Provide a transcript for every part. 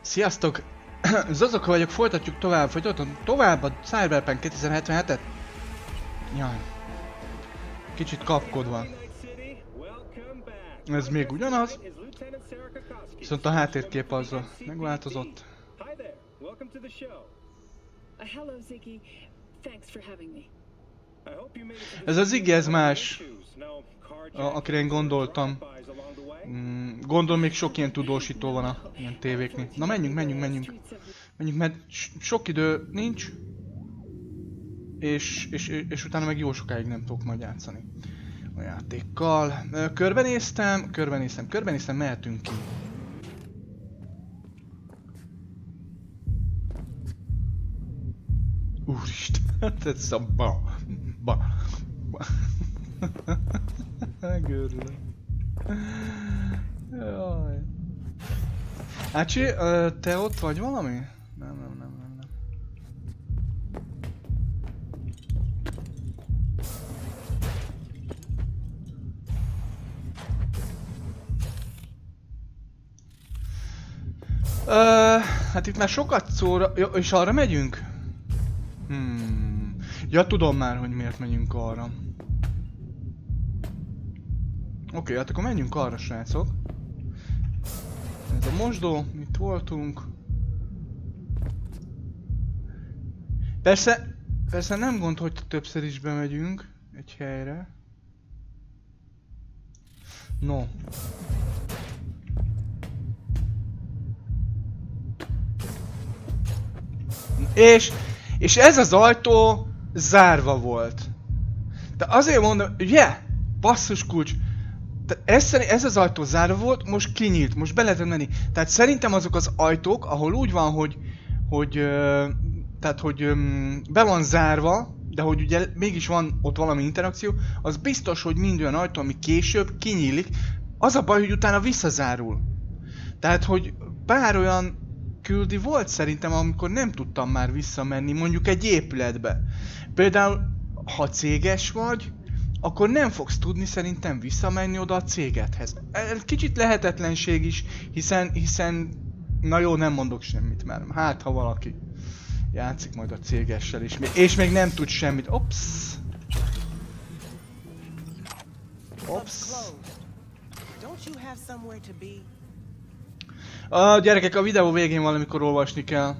Sziasztok! Zazok vagyok, folytatjuk tovább, folytatom tovább a Cyberpunk 2077-et. Jaj. Kicsit kapkodva. Ez még ugyanaz, viszont a háttérkép az megváltozott. Uh, hello, Ziggy. Thanks for having me. Ez az Iggy, ez más. akire én gondoltam. Mm, gondolom még sok ilyen tudósító van a ilyen tévéknél. Na menjünk, menjünk, menjünk. Menjünk, mert sok idő nincs. És, és, és utána meg jó sokáig nem tudok majd játszani a játékkal. Körbenéztem, körbenéztem, körbenéztem, mehetünk ki. Úristen, ez a ba, ba. Megőrülök. Jaj. Ácsi, te ott vagy valami? Nem, nem, nem, nem, nem. Ö, hát itt már sokat szóra... Ja, és arra megyünk? Hmm. Ja, tudom már, hogy miért megyünk arra. Oké, hát akkor menjünk arra, srácok. Ez a mosdó, itt voltunk. Persze, persze nem gond, hogy többször is bemegyünk egy helyre. No. És, és ez az ajtó zárva volt. De azért mondom, ugye? Basszus kulcs. Tehát ez, ez az ajtó zárva volt, most kinyílt, most be lehetett menni. Tehát szerintem azok az ajtók, ahol úgy van, hogy, hogy, tehát hogy ö, be van zárva, de hogy ugye mégis van ott valami interakció, az biztos, hogy mind olyan ajtó, ami később kinyílik, az a baj, hogy utána visszazárul. Tehát, hogy pár olyan küldi volt szerintem, amikor nem tudtam már visszamenni, mondjuk egy épületbe. Például, ha céges vagy, akkor nem fogsz tudni szerintem visszamenni oda a cégedhez. Ez kicsit lehetetlenség is, hiszen, hiszen, na jó, nem mondok semmit már. Hát, ha valaki játszik majd a cégessel, még, és még nem tud semmit. Ops! Ops! A gyerekek, a videó végén valamikor olvasni kell.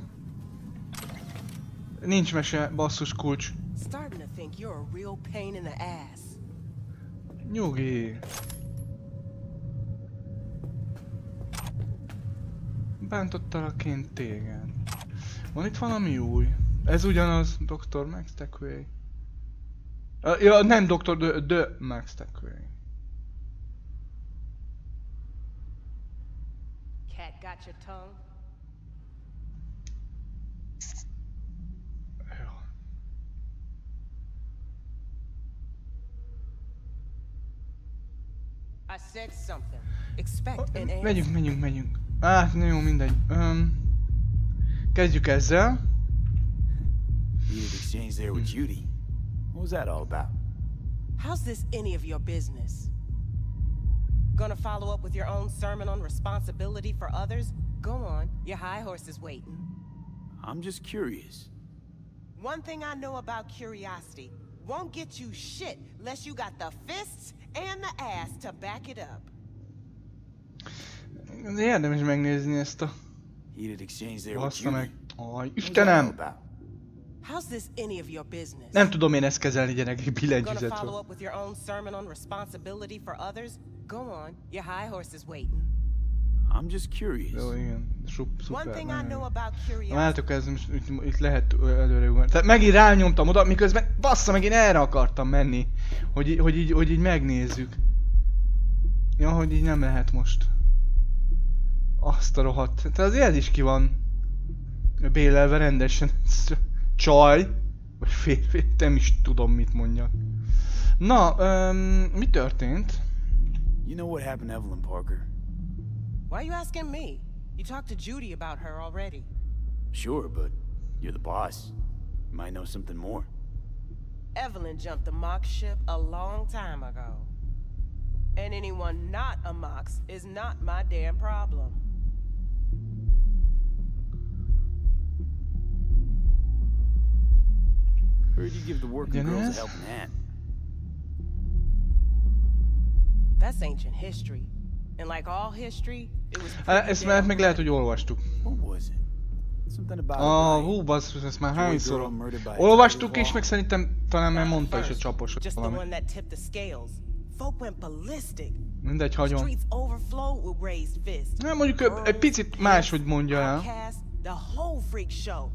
Nincs mese, basszus kulcs. Starting to think you're a real pain in the ass. Nyugi. Bántottalak én téged. Van itt valami új? Ez ugyanaz, Dr. Max Techway. Uh, ja, nem Dr. De, de Max Techway. Cat got your tongue? I said something. Expect oh, an answer. Megyünk, menjünk, ah, menjünk. Á, na jó, mindegy. Um, kezdjük ezzel. You had uh? exchange there with hmm. Judy. What was that all about? How's this any of your business? Gonna follow up with your own sermon on responsibility for others? Go on, your high horse is waiting. I'm just curious. One thing I know about curiosity won't get you shit unless you got the fists and the ass to back it up. De érdemes megnézni ezt a... Bassza meg. Aj, Istenem! about? How's this any of your business? Nem tudom én ezt kezelni gyerekek Gonna billentyűzetről. follow up with your own sermon on responsibility for others? Go on, your high horse is waiting. I'm just curious. Jó, igen. Sup, One szuper. thing I know about curiosity. Látok, ez most itt, itt lehet előre ugrani. Tehát megint rányomtam oda, miközben bassza, meg én erre akartam menni. Hogy, hogy, így, hogy így megnézzük. Ja, hogy így nem lehet most. Azt a rohadt. Tehát azért ez is ki van bélelve rendesen. Csaj. Vagy férfi. Nem is tudom mit mondjak. Na, um, mi történt? You know what happened Evelyn Parker? Why are you asking me? You talked to Judy about her already. Sure, but you're the boss. You might know something more. Evelyn jumped the Mox ship a long time ago. And anyone not a Mox is not my damn problem. Heard you give the working girls a helping hand. That's ancient history. And like all history, it was Hát, pretty ezt már damn még lehet, hogy olvastuk. What was it? Something about Ah, a riot. hú, basszus, ezt már Joy hányszor girl murdered by a olvastuk tiger is, meg claw. szerintem talán már Not mondta is a first, csapos Just the valami. one that tipped the scales. Folk went ballistic. Mindegy, hagyom. Streets overflowed with raised fists. Nem, mondjuk ö- egy picit máshogy mondja el. Outcast, the whole freak show.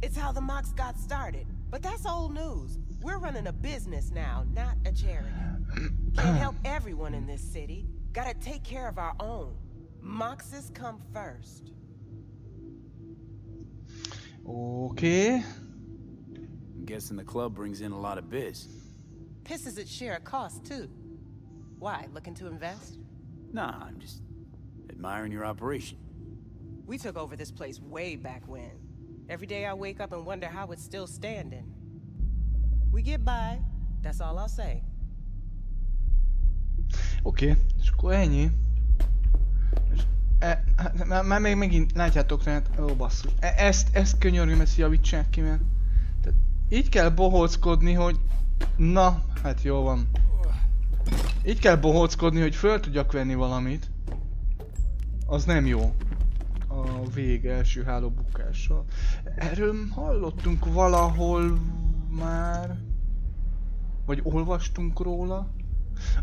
It's how the Mox got started. But that's old news. We're running a business now, not a charity. Can't help everyone in this city. Gotta take care of our own. Moxes come first. Okay. I'm guessing the club brings in a lot of biz. Pisses its share of cost, too. Why, looking to invest? Nah, I'm just admiring your operation. We took over this place way back when. Every day I wake up and wonder how it's still standing. We get by, that's all I'll say. Oké, és akkor ennyi. És e, hát, már, már még megint látjátok, tehát, ó basszus. E, ezt, ezt könyörgöm, ezt javítsák ki, mert tehát így kell bohóckodni, hogy na, hát jó van. Így kell bohóckodni, hogy föl tudjak venni valamit. Az nem jó. A vég első háló bukással. Erről hallottunk valahol már. Vagy olvastunk róla.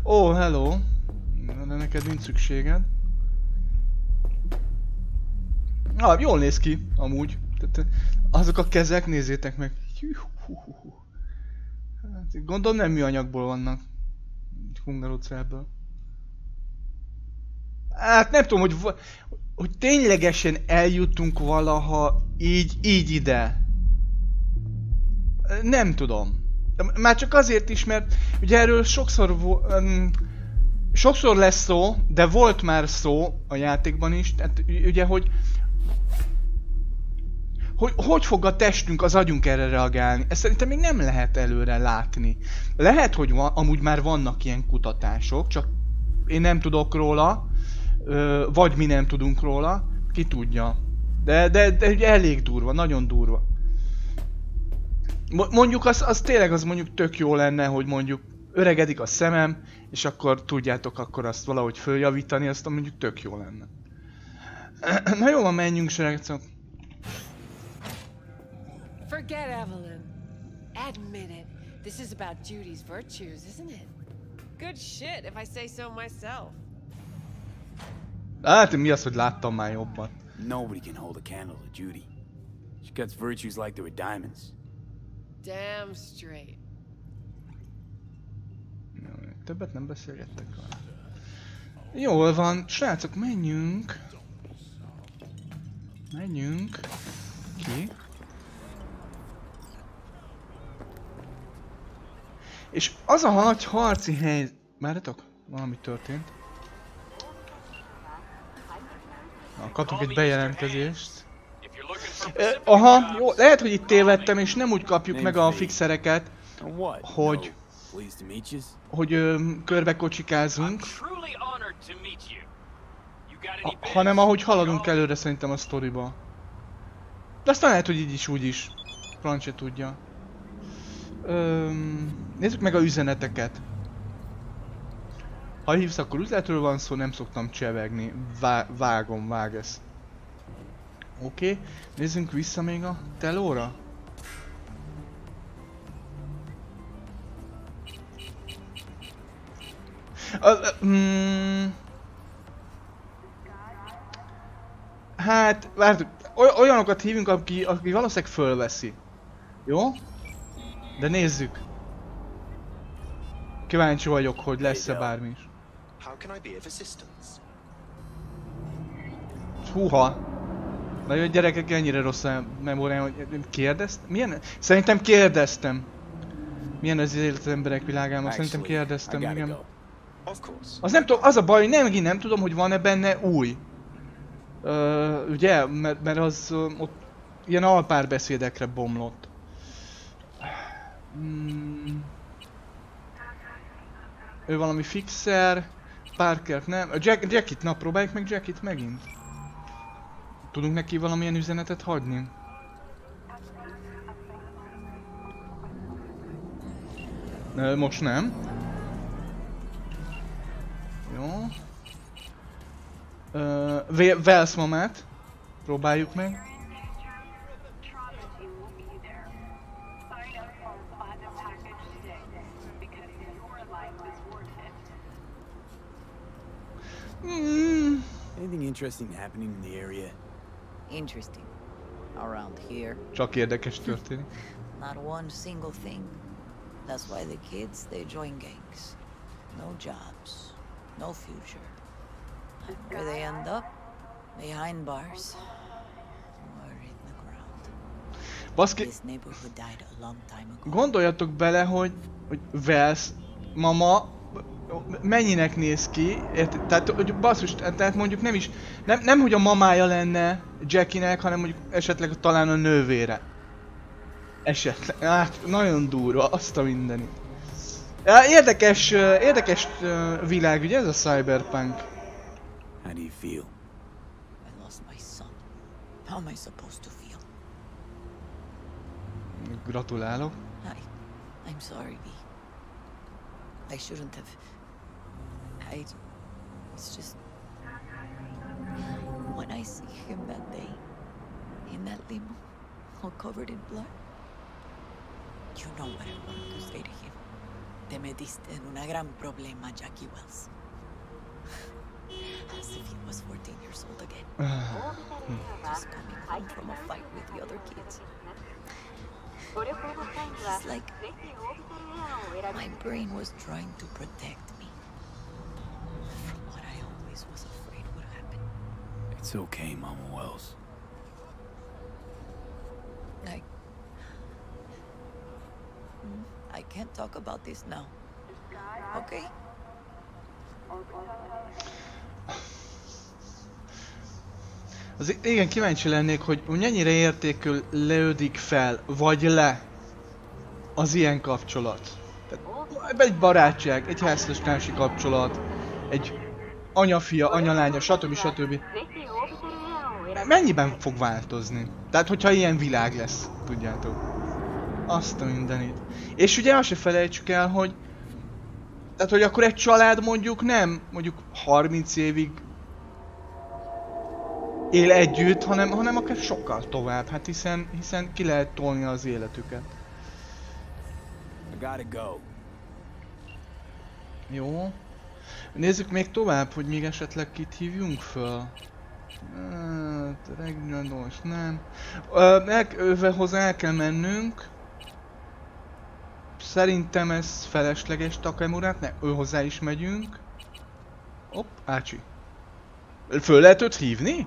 Ó, oh, hello! De neked nincs szükséged. Ah, jól néz ki, amúgy. Azok a kezek, nézzétek meg. Hát, gondolom nem műanyagból vannak. Hungarocellből. Hát nem tudom, hogy, hogy ténylegesen eljutunk valaha így, így ide. Nem tudom. Már csak azért is, mert ugye erről sokszor um, sokszor lesz szó, de volt már szó a játékban is, tehát ugye, hogy hogy hogy fog a testünk, az agyunk erre reagálni. Ezt szerintem még nem lehet előre látni. Lehet, hogy van, amúgy már vannak ilyen kutatások, csak én nem tudok róla, vagy mi nem tudunk róla, ki tudja. De, de, de elég durva, nagyon durva. Mo- Mondjuk az, az tényleg az mondjuk tök jó lenne, hogy mondjuk öregedik a szemem, és akkor tudjátok akkor azt valahogy följavítani, azt mondjuk tök jó lenne. Na jó van, menjünk srácok. Forget Evelyn. Admit it. This is about Judy's virtues, isn't it? Good shit, if I say so myself. Hát mi az, hogy láttam már jobban. Nobody can hold a candle to Judy. She cuts virtues like they were diamonds. Damn straight. Jó, Többet nem beszélgettek vele. Jól van, srácok, menjünk. Menjünk. Ki? És az a nagy harci hely... Várjatok, valami történt. Na, kaptunk egy bejelentkezést. Aha, jó, lehet, hogy itt tévedtem, és nem úgy kapjuk meg a fixereket? Hogy- hogy ö, körbe kocsikázunk, Truly honored to meet you. You got any ha, biz? hanem ahogy haladunk előre szerintem a sztoriba. De aztán lehet, hogy így is, úgy is. Franc tudja. Öm, nézzük meg a üzeneteket. Ha hívsz, akkor üzletről van szó, nem szoktam csevegni. Vá vágom, vág ez. Oké, okay. nézzünk vissza még a telóra. A, mm, hát, várjuk, oly- olyanokat hívunk, aki, aki valószínűleg fölveszi. Jó? De nézzük. Kíváncsi vagyok, hogy lesz-e bármi is. Húha! Na jó, gyerekek, ennyire rossz a memóriám, hogy kérdezt? Milyen? Szerintem kérdeztem. Milyen az élet emberek világában? Szerintem kérdeztem, igen. Az nem tudom, az a baj, hogy nem, nem tudom, hogy van-e benne új. Ö, ugye? Mert, mert az ott ilyen alpárbeszédekre bomlott. Hmm. Ő valami fixer, Parker nem. A Jack, Jackit, na próbáljuk meg Jackit megint. Tudunk neki valamilyen üzenetet hagyni? Most nem. Jó. Vé- Wells mamát. Próbáljuk meg. Anything interesting happening in the area? Interesting. Around here, csak érdekes történik. not one single thing. That's why the kids, they join gangs. No jobs, no future. And where they end up? Behind bars. Or in the ground. Baszki, This neighborhood died a long time ago. gondoljatok bele, hogy, hogy Wells mama mennyinek néz ki, érted? Tehát, hogy basszus, tehát mondjuk nem is, nem, nem hogy a mamája lenne Jackinek, hanem mondjuk esetleg talán a nővére. Esetleg, hát nagyon durva, azt a mindenit. Érdekes, érdekes világ, ugye ez a cyberpunk. How do you feel? I lost my son. How am I supposed to feel? Gratulálok. I, I'm sorry, V. I shouldn't have. I. It's just. When I see him that day, in that limo, all covered in blood, you know what I wanted to say to him. Te metiste en una gran problema, Jackie Wells. As if he was 14 years old again. Hmm. Just coming home from a fight with the other kids. It's like my brain was trying to protect It's okay, Mama Wells. I. I can't talk about this now. Okay? Azért igen, kíváncsi lennék, hogy mennyire értékül leödik fel, vagy le az ilyen kapcsolat. Tehát egy barátság, egy házastársi kapcsolat, egy anya-fia, anya-lánya, stb. stb. Mennyiben fog változni? Tehát, hogyha ilyen világ lesz, tudjátok. Azt a mindenit. És ugye azt se felejtsük el, hogy tehát, hogy akkor egy család mondjuk nem, mondjuk 30 évig él együtt, hanem, hanem akár sokkal tovább, hát hiszen, hiszen ki lehet tolni az életüket. I gotta go. Jó. Nézzük még tovább, hogy még esetleg kit hívjunk föl. Hát, Regnados, nem. Hozzá el kell mennünk. Szerintem ez felesleges Takemurát, ne, ő hozzá is megyünk. Hopp, Ácsi. Föl lehet őt hívni?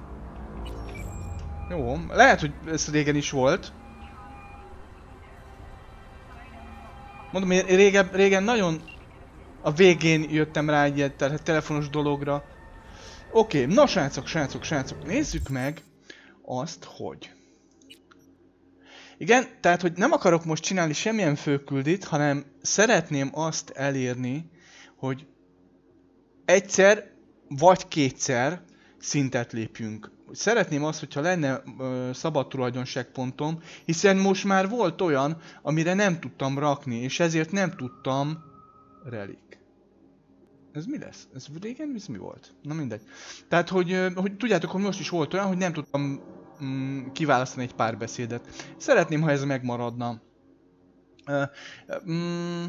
Jó, lehet, hogy ez régen is volt. Mondom, én régen, régen nagyon a végén jöttem rá egy ilyen tehát telefonos dologra. Oké, na srácok, srácok, srácok, nézzük meg azt, hogy... Igen, tehát, hogy nem akarok most csinálni semmilyen főküldit, hanem szeretném azt elérni, hogy egyszer vagy kétszer szintet lépjünk. Szeretném azt, hogyha lenne ö, szabad tulajdonságpontom, hiszen most már volt olyan, amire nem tudtam rakni, és ezért nem tudtam relik. Ez mi lesz? Ez régen ez mi volt? Na mindegy. Tehát, hogy, hogy tudjátok, hogy most is volt olyan, hogy nem tudtam mm, kiválasztani egy pár beszédet. Szeretném, ha ez megmaradna. Mm,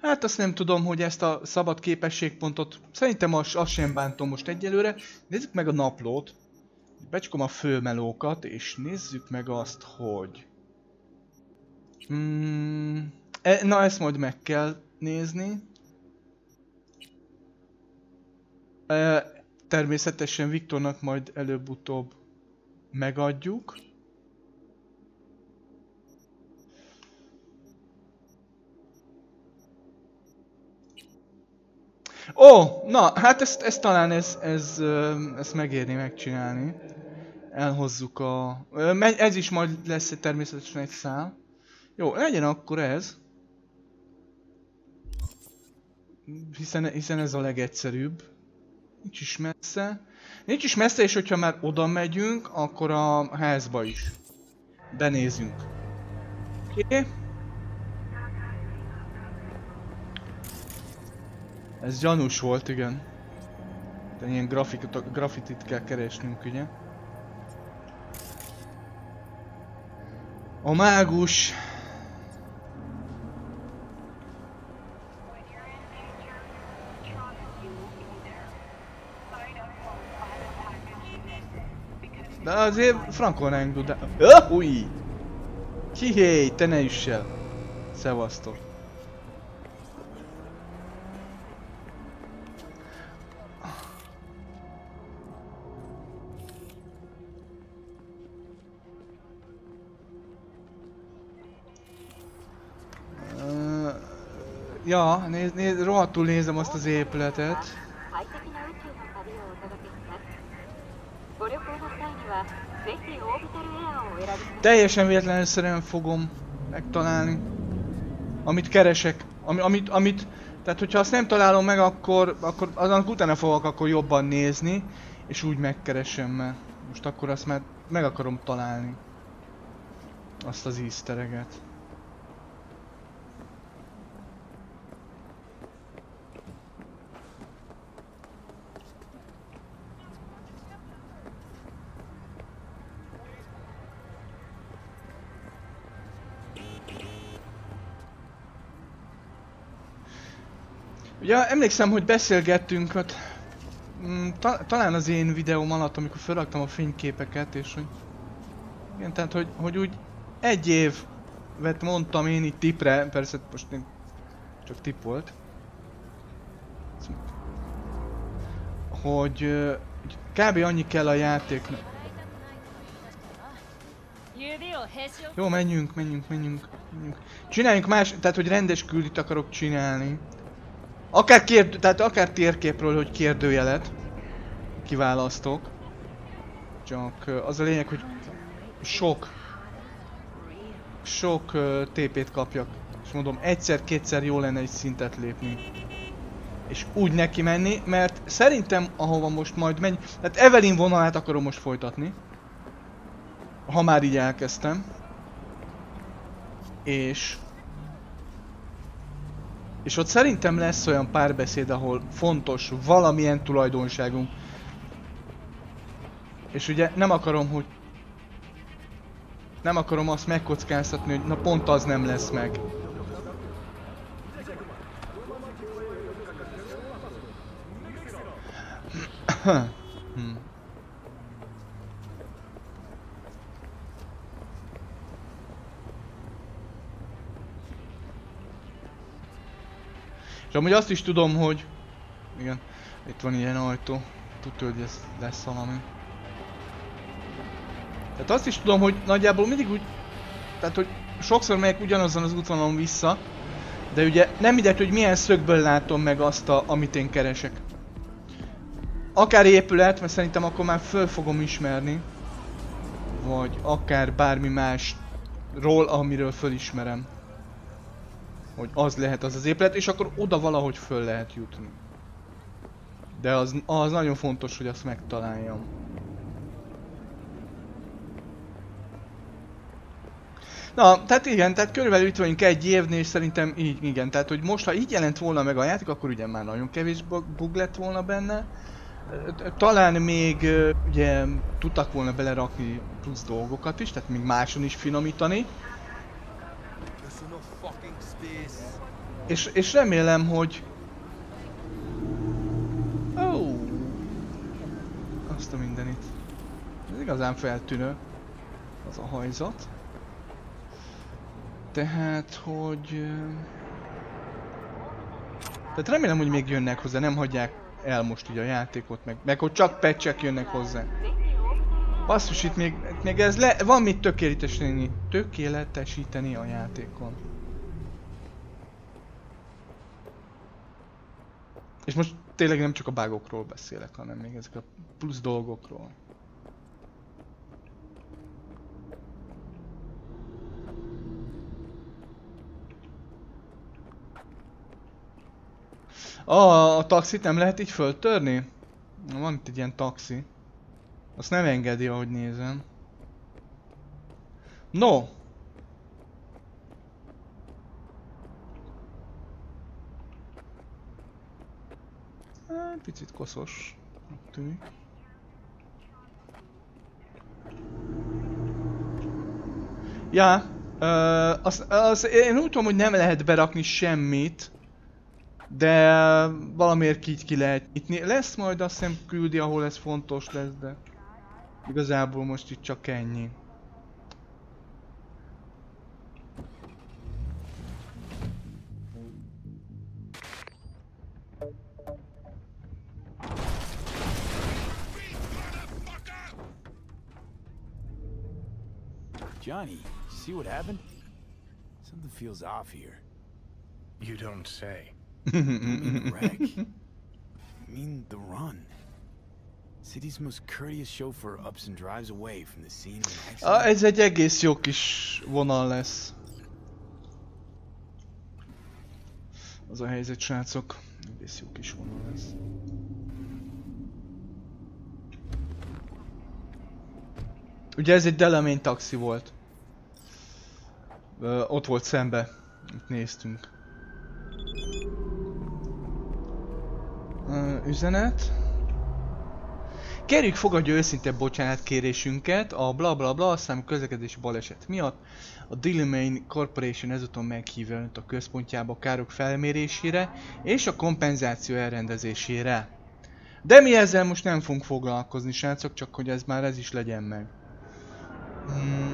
Hát azt nem tudom, hogy ezt a szabad képességpontot, szerintem azt, azt sem bántom most egyelőre. Nézzük meg a naplót. Becsukom a főmelókat, és nézzük meg azt, hogy... Mm, e, na ezt majd meg kell nézni. E, természetesen Viktornak majd előbb-utóbb megadjuk. Ó, na, hát ezt, ezt talán ez, ez, ezt megérni megcsinálni. Elhozzuk a... Ez is majd lesz természetesen egy szál. Jó, legyen akkor ez. Hiszen, hiszen ez a legegyszerűbb. Nincs is messze. Nincs is messze, és hogyha már oda megyünk, akkor a házba is. Benézünk. Oké. Okay. Ez gyanús volt, igen. De ilyen grafikot, grafitit kell keresnünk, ugye? A mágus De azért frankolnánk Dudá... Öh! Új! Kihé, te ne üss el! Szevasztok! Ja, néz, néz, rohadtul nézem azt az épületet. い Teljesen véletlenszerűen fogom megtalálni. Amit keresek. Ami, amit, amit, tehát hogyha azt nem találom meg, akkor, akkor annak utána fogok akkor jobban nézni, és úgy megkeresem, mert most akkor azt már meg akarom találni. Azt az easter egget. Ugye emlékszem, hogy beszélgettünk ott, mm, ta, talán az én videóm alatt, amikor felraktam a fényképeket, és hogy... Igen, tehát hogy, hogy úgy egy évet mondtam én itt tipre, persze most nem csak tip volt. Hogy hogy kb. annyi kell a játéknak. Jó, menjünk, menjünk, menjünk, menjünk. Csináljunk más, tehát hogy rendes küldit akarok csinálni. Akár kérd, tehát akár térképről, hogy kérdőjelet kiválasztok. Csak az a lényeg, hogy sok sok uh, TP-t kapjak. És mondom, egyszer-kétszer jó lenne egy szintet lépni. És úgy neki menni, mert szerintem ahova most majd megy, tehát Evelyn vonalát akarom most folytatni. Ha már így elkezdtem. És és ott szerintem lesz olyan párbeszéd, ahol fontos valamilyen tulajdonságunk. És ugye nem akarom, hogy... Nem akarom azt megkockáztatni, hogy na pont az nem lesz meg. Hmm. Amúgy azt is tudom, hogy... Igen, itt van ilyen ajtó. Tudja, hogy ez lesz valami. Tehát azt is tudom, hogy nagyjából mindig úgy... Tehát, hogy sokszor megyek ugyanazon az útvonalon vissza. De ugye nem mindegy, hogy milyen szögből látom meg azt, a, amit én keresek. Akár épület, mert szerintem akkor már föl fogom ismerni. Vagy akár bármi másról, amiről fölismerem hogy az lehet az az épület, és akkor oda valahogy föl lehet jutni. De az, az nagyon fontos, hogy azt megtaláljam. Na, tehát igen, tehát körülbelül itt vagyunk egy évnél, és szerintem így, igen, tehát hogy most, ha így jelent volna meg a játék, akkor ugye már nagyon kevés bug lett volna benne. Talán még ugye tudtak volna belerakni plusz dolgokat is, tehát még máson is finomítani. És, és remélem, hogy... Oh. Azt a mindenit. Ez igazán feltűnő. Az a hajzat. Tehát, hogy... Tehát remélem, hogy még jönnek hozzá, nem hagyják el most ugye a játékot, meg, meg hogy csak patchek jönnek hozzá. Basszus, itt még, még ez le, van mit tökéletesíteni, tökéletesíteni a játékon. És most tényleg nem csak a bugokról beszélek, hanem még ezek a plusz dolgokról. Ah, a taxit nem lehet így föltörni? Van itt egy ilyen taxi. Azt nem engedi, ahogy nézem. No! Picit koszos. Tűnik. Ja, az, az, én úgy tudom, hogy nem lehet berakni semmit, de valamiért így ki lehet nyitni. Lesz majd azt hiszem küldi, ahol ez fontos lesz, de igazából most itt csak ennyi. Johnny, see what happened? Something feels off here. You don't say. I mean the wreck. I mean the run. City's most courteous chauffeur ups and drives away from the scene of an accident. Ah, ez egy egész jó kis vonal lesz. Az a helyzet, srácok. Egész jó kis vonal lesz. Ugye ez egy Delamain taxi volt. Ö, ott volt szembe. Itt néztünk. Üzenet. Kérjük fogadja őszinte bocsánatkérésünket a bla bla bla szám közlekedési baleset miatt. A Delamain Corporation ezúton meghívja önt a központjába a károk felmérésére és a kompenzáció elrendezésére. De mi ezzel most nem fogunk foglalkozni, srácok, csak hogy ez már ez is legyen meg. Hmm.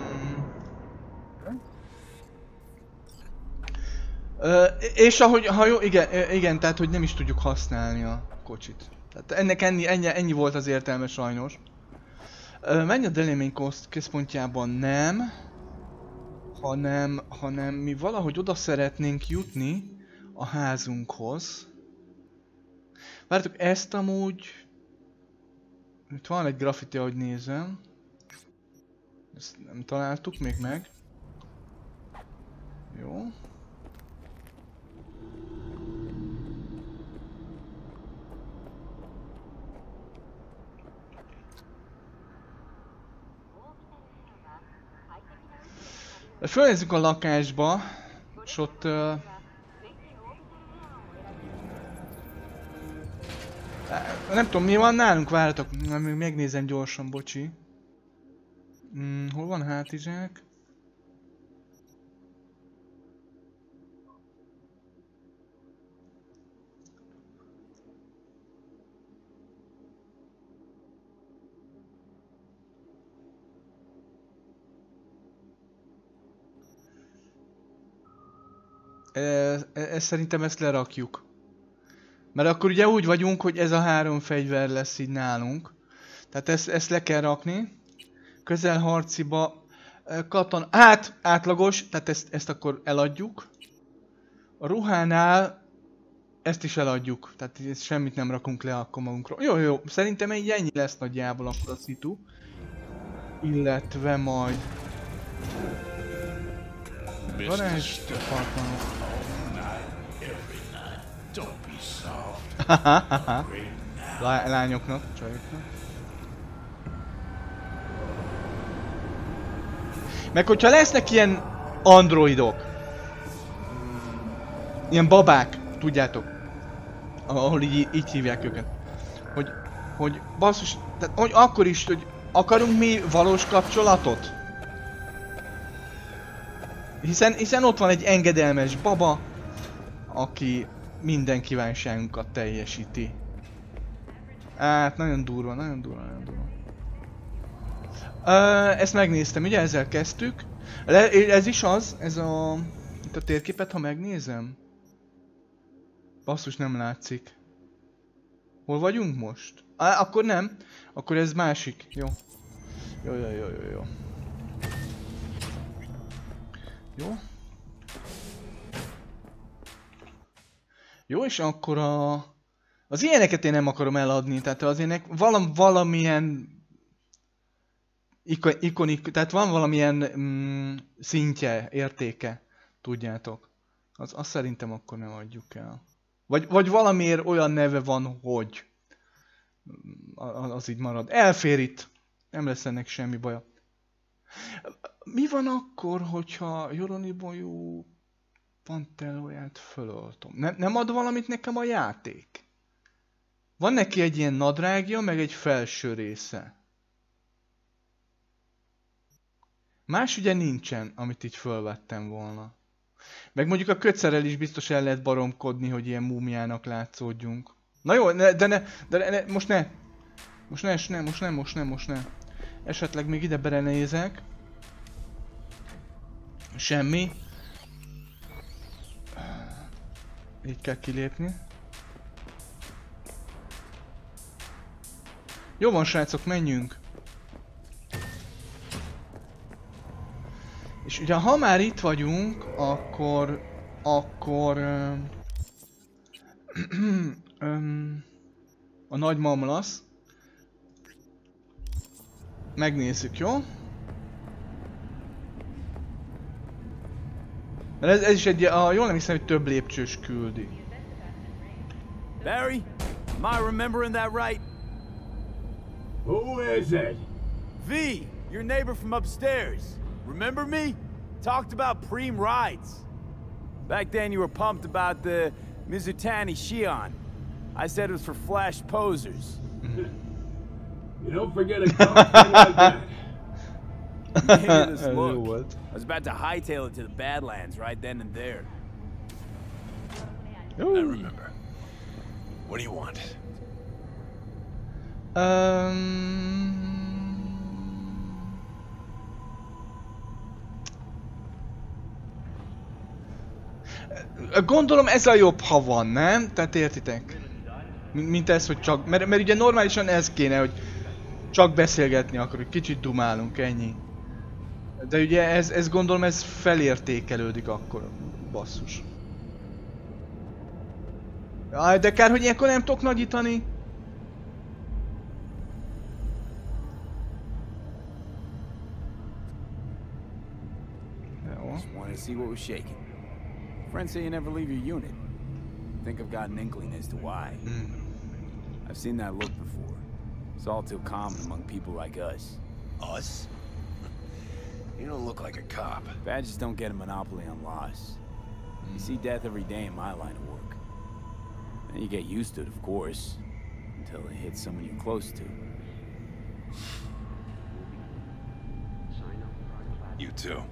Ö, és ahogy, ha jó, igen, igen, tehát hogy nem is tudjuk használni a kocsit. Tehát ennek ennyi, ennyi, ennyi volt az értelme sajnos. Ö, menj a Coast központjában nem, hanem, hanem mi valahogy oda szeretnénk jutni a házunkhoz. Várjátok, ezt amúgy... Itt van egy graffiti, ahogy nézem. Ezt nem találtuk még meg. Jó. Fölnézzük a lakásba, és ott... Uh, nem tudom mi van nálunk, várjatok, még megnézem gyorsan, bocsi. Mm, hol van hátizsák? Ez, ez szerintem ezt lerakjuk. Mert akkor ugye úgy vagyunk, hogy ez a három fegyver lesz így nálunk. Tehát ezt, ezt le kell rakni. Közelharciba katon... Hát, átlagos, tehát ezt, ezt akkor eladjuk. A ruhánál ezt is eladjuk. Tehát ezt semmit nem rakunk le akkor magunkról. Jó, jó, szerintem egy ennyi lesz nagyjából akkor a szitu. Illetve majd... Garázs, apartmanok. Lányoknak, csajoknak. Meg hogyha lesznek ilyen androidok, ilyen babák, tudjátok, ahol így, így hívják őket, hogy, hogy basszus, tehát hogy akkor is, hogy akarunk mi valós kapcsolatot? Hiszen, hiszen ott van egy engedelmes baba, aki minden kívánságunkat teljesíti. Hát nagyon durva, nagyon durva, nagyon durva. Uh, ezt megnéztem, ugye ezzel kezdtük. Le, ez is az, ez a... Itt a térképet, ha megnézem. Basszus nem látszik. Hol vagyunk most? Á, akkor nem. Akkor ez másik. Jó. Jó, jó, jó, jó, jó. Jó. Jó, és akkor a... Az ilyeneket én nem akarom eladni, tehát az ének valam, valamilyen iko- ikonik, tehát van valamilyen mm, szintje, értéke, tudjátok. Az, azt szerintem akkor nem adjuk el. Vagy, vagy valamiért olyan neve van, hogy az így marad. Elfér itt. Nem lesz ennek semmi baja. Mi van akkor, hogyha Joronibolyú Pantelóját fölöltöm? Nem, nem ad valamit nekem a játék? Van neki egy ilyen nadrágja, meg egy felső része. Más ugye nincsen, amit így fölvettem volna. Meg mondjuk a köcerrel is biztos el lehet baromkodni, hogy ilyen múmiának látszódjunk. Na jó, ne, de ne, de ne, most ne. Most ne, ne, most ne, most ne, most ne. Esetleg még ide belenézek. Semmi. Így kell kilépni. Jó van srácok, menjünk. És ugye ha már itt vagyunk, akkor... Akkor... a nagy mamlasz. Megnézzük, jó? Mert ez, ez is egy, a, jól nem hiszem, hogy több lépcsős küldi. Barry, am I remembering that right? Who is it? V, your neighbor from upstairs. Remember me? Talked about Preem rides. Back then you were pumped about the Mizutani Shion. I said it was for flash posers. You don't forget a compliment like that. Look at this I was about to hightail it to the Badlands right then and there. I remember. What do you want? Um... Gondolom ez a jobb, ha van, nem? Tehát értitek? Mint, mint ez, hogy csak... Mert, mert ugye normálisan ez kéne, hogy csak beszélgetni akarok, kicsit dumálunk, ennyi. De ugye ez, ez gondolom ez felértékelődik akkor, basszus. Jaj, de kár, hogy ilyenkor nem tudok nagyítani. Just wanted to see what was shaking. Friends say you never leave your unit. Think I've got an inkling as to why. Hmm. I've seen that look before. It's all too common among people like us. Us? You don't look like a cop. Badges don't get a monopoly on loss. You see death every day in my line of work. And you get used to it, of course, until it hits someone you're close to. You too.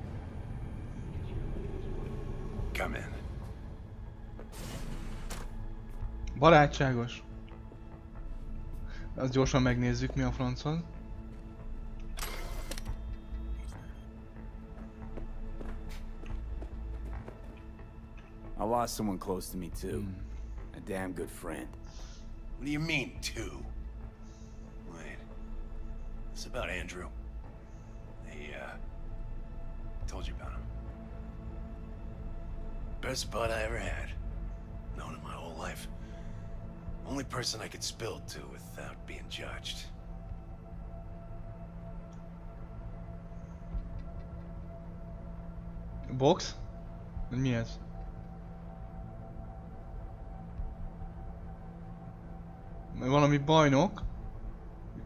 Come in. Barátságos. Azt gyorsan megnézzük mi a francon. I lost someone close to me too. A damn good friend. What do you mean, two? Wait. It's about Andrew. He, uh... Told you about him. Best bud I ever had. Known him my whole life. Only person I could spill to without being judged. Box? Mi Valami bajnok.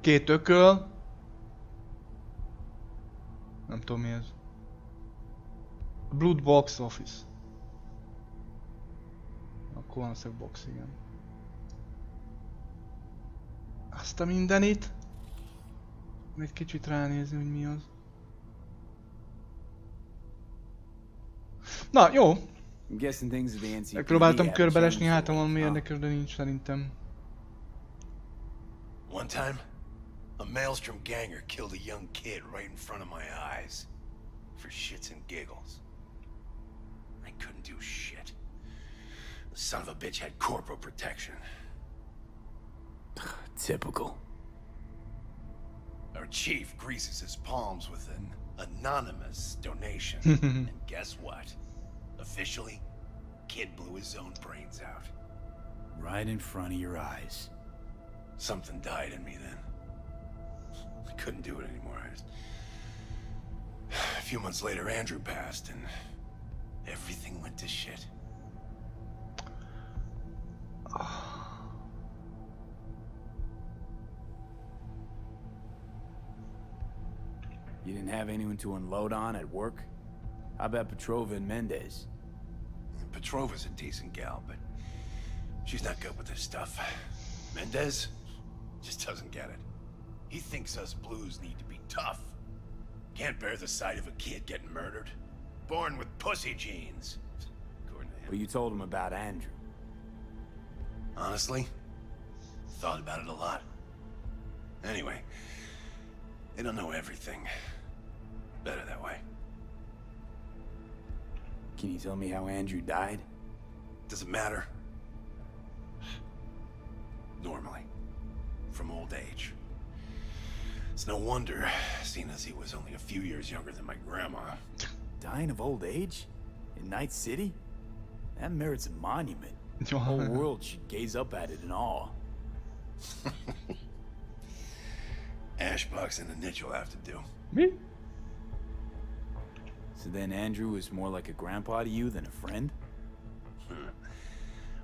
Két ököl. Nem tudom mi ez. Blood Box Office. Akkor van az box, igen. Azt a mindenit. Egy kicsit ránézni, hogy mi az. Na, jó. Megpróbáltam körbelesni, hát you, huh? érdekes, de nincs szerintem. One time, a Maelstrom ganger killed a young kid right in front of my eyes. For shits and giggles. I couldn't do shit. The son of a bitch had corporal protection. Typical. Our chief greases his palms with an anonymous donation. and guess what? Officially, kid blew his own brains out. Right in front of your eyes. Something died in me then. I couldn't do it anymore. I just... A few months later, Andrew passed, and everything went to shit. You didn't have anyone to unload on at work? How about Petrova and Mendez? Petrova's a decent gal, but she's not good with this stuff. Mendez just doesn't get it. He thinks us blues need to be tough. Can't bear the sight of a kid getting murdered. Born with pussy genes. According to him. But you told him about Andrew. Honestly, thought about it a lot. Anyway, they don't know everything. Better that way. Can you tell me how Andrew died? Doesn't matter. Normally. From old age. It's no wonder, seeing as he was only a few years younger than my grandma. Dying of old age? In Night City? That merits a monument. The whole world should gaze up at it in awe. Ashbox and a niche will have to do. Me? So then Andrew was more like a grandpa to you than a friend? Hmm.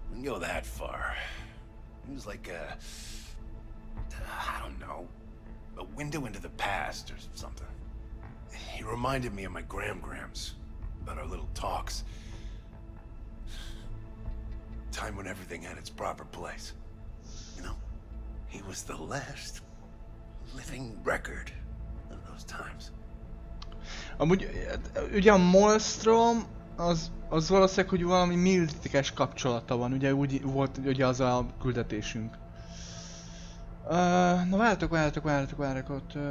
Wouldn't go that far. He was like a... I don't know. A window into the past or something. He reminded me of my gram-grams. About our little talks. Time when everything had its proper place. You know? He was the last living record of those times. Amúgy, ugye a Molstrom, az, az valószínűleg, hogy valami miltikes kapcsolata van, ugye úgy volt ugye az a küldetésünk. Uh, na várjatok, várjatok, várjatok, várjatok, ott... Uh,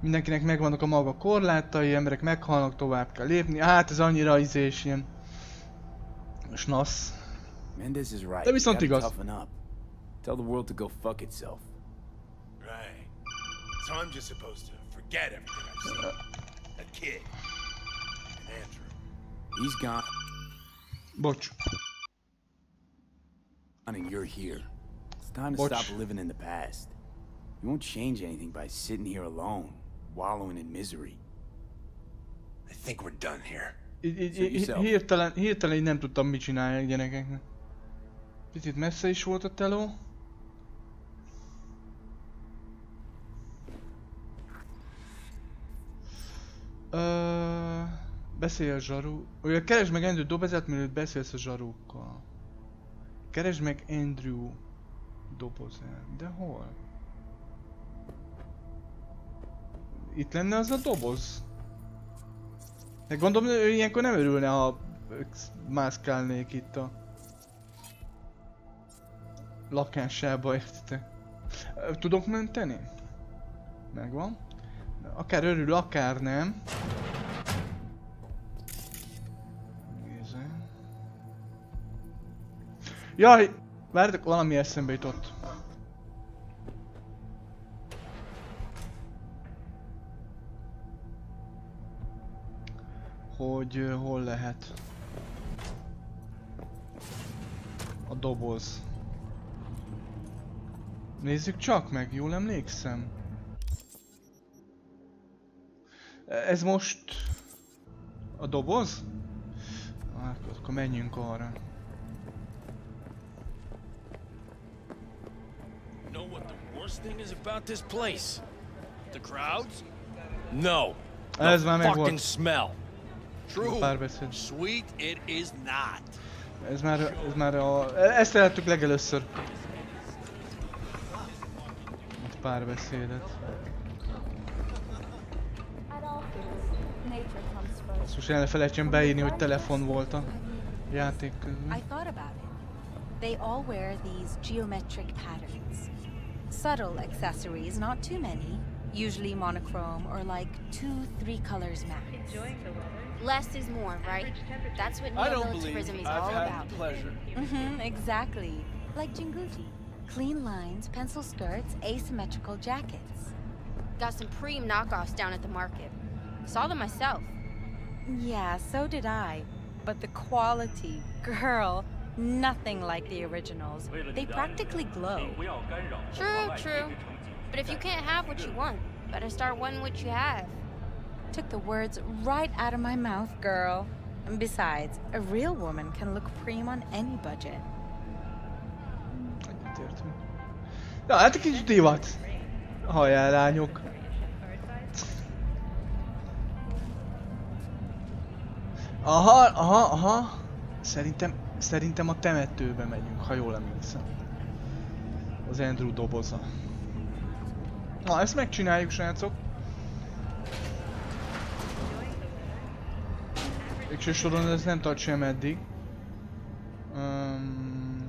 mindenkinek megvannak a maga korlátai, emberek meghalnak, tovább kell lépni. Hát ez annyira izés ilyen... Snasz. De viszont igaz. Tell the world to go fuck itself. Right. So I'm just supposed to forget everything I've seen. That kid. And Andrew. He's gone Bocs. and you're here. Time to Watch. stop living in the past. You won't change anything by sitting here alone, wallowing in misery. I think we're done here. Hirtelen, hirtelen így nem tudtam mit csinálni a gyerekeknek. Picit messze is volt a teló. Ö, beszélj a zsaru... Ugye keresd meg Andrew dobozát, mielőtt beszélsz a zsarukkal. Keresd meg Andrew dobozát. De hol? Itt lenne az a doboz? De gondolom, ő ilyenkor nem örülne, ha mászkálnék itt a lakásába, értitek? Tudok menteni? Megvan. Akár örül, akár nem. Nézzem. Jaj! Várjatok, valami eszembe jutott. Hogy ö, hol lehet. A doboz. Nézzük csak meg, jól emlékszem. Ez most... A doboz? Akkor menjünk arra. Thing is about this place? The crowds? No. Ez the már meg fucking volt. smell. True. Sweet it is not. Ez már, ez már a... Ezt lehettük legelőször. A párbeszédet. Most el ne felejtsen beírni, hogy telefon volt a játék közben. I thought about it. They all wear these geometric patterns. Subtle accessories, not too many. Usually monochrome or like two, three colors max. Less is more, right? That's what I don't neo-militarism is I've all had about. pleasure. Mm-hmm, exactly. Like Jinguji. Clean lines, pencil skirts, asymmetrical jackets. Got some Preem knockoffs down at the market. Saw them myself. Yeah, so did I. But the quality, girl, nothing like the originals. They practically glow. True, true. But if you can't have what you want, better start wanting what you have. Took the words right out of my mouth, girl. And besides, a real woman can look preem on any budget. Egyetértünk. Na, hát egy kicsit divat. Hajjá, lányok. Aha, aha, aha. Szerintem, szerintem a temetőbe megyünk, ha jól emlékszem. Az Andrew doboza. Na, ezt megcsináljuk, srácok. Végső soron ez nem tart sem eddig. Um,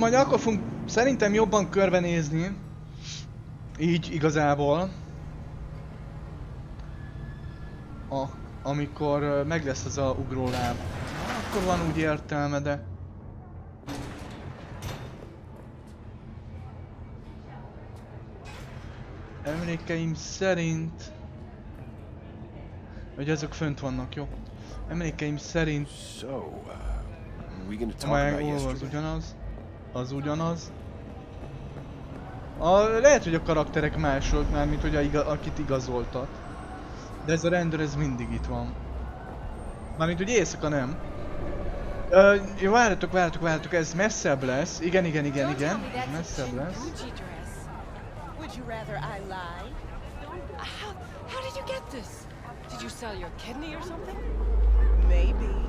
Hogy akkor fogunk szerintem jobban körbenézni. Így igazából. A, amikor meg lesz az a ugróláb. Akkor van úgy értelme, de... Emlékeim szerint... Hogy azok fönt vannak, jó? Emlékeim szerint... So, uh, we gonna talk about yesterday? ugyanaz. Az ugyanaz. A, lehet, hogy a karakterek mások, mármint hogy a iga, akit igazoltak. De ez a rendőr ez mindig itt van. Mármint hogy éjszaka nem. Ö, jó, várjatok, várjatok, várjatok, ez messzebb lesz. Igen, igen, igen, igen. Messzebb lesz. Gucci dress. Would you rather I lie? How, how did you get this? Did you sell your kidney or something? Maybe.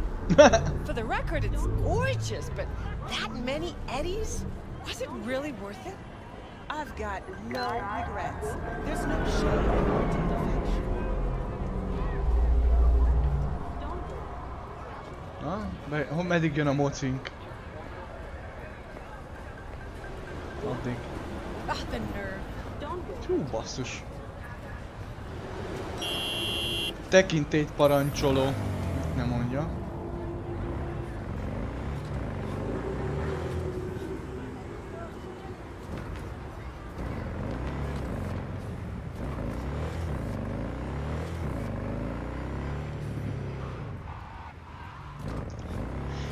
For the record, it's gorgeous, but that many eddies? Was it really worth it? I've got no regrets. There's no shame in affection. Na, ho, meddig jön a mocink? Addig. Ah, the nerve. Hú, basszus. Tekintélyt parancsoló. Nem mondja.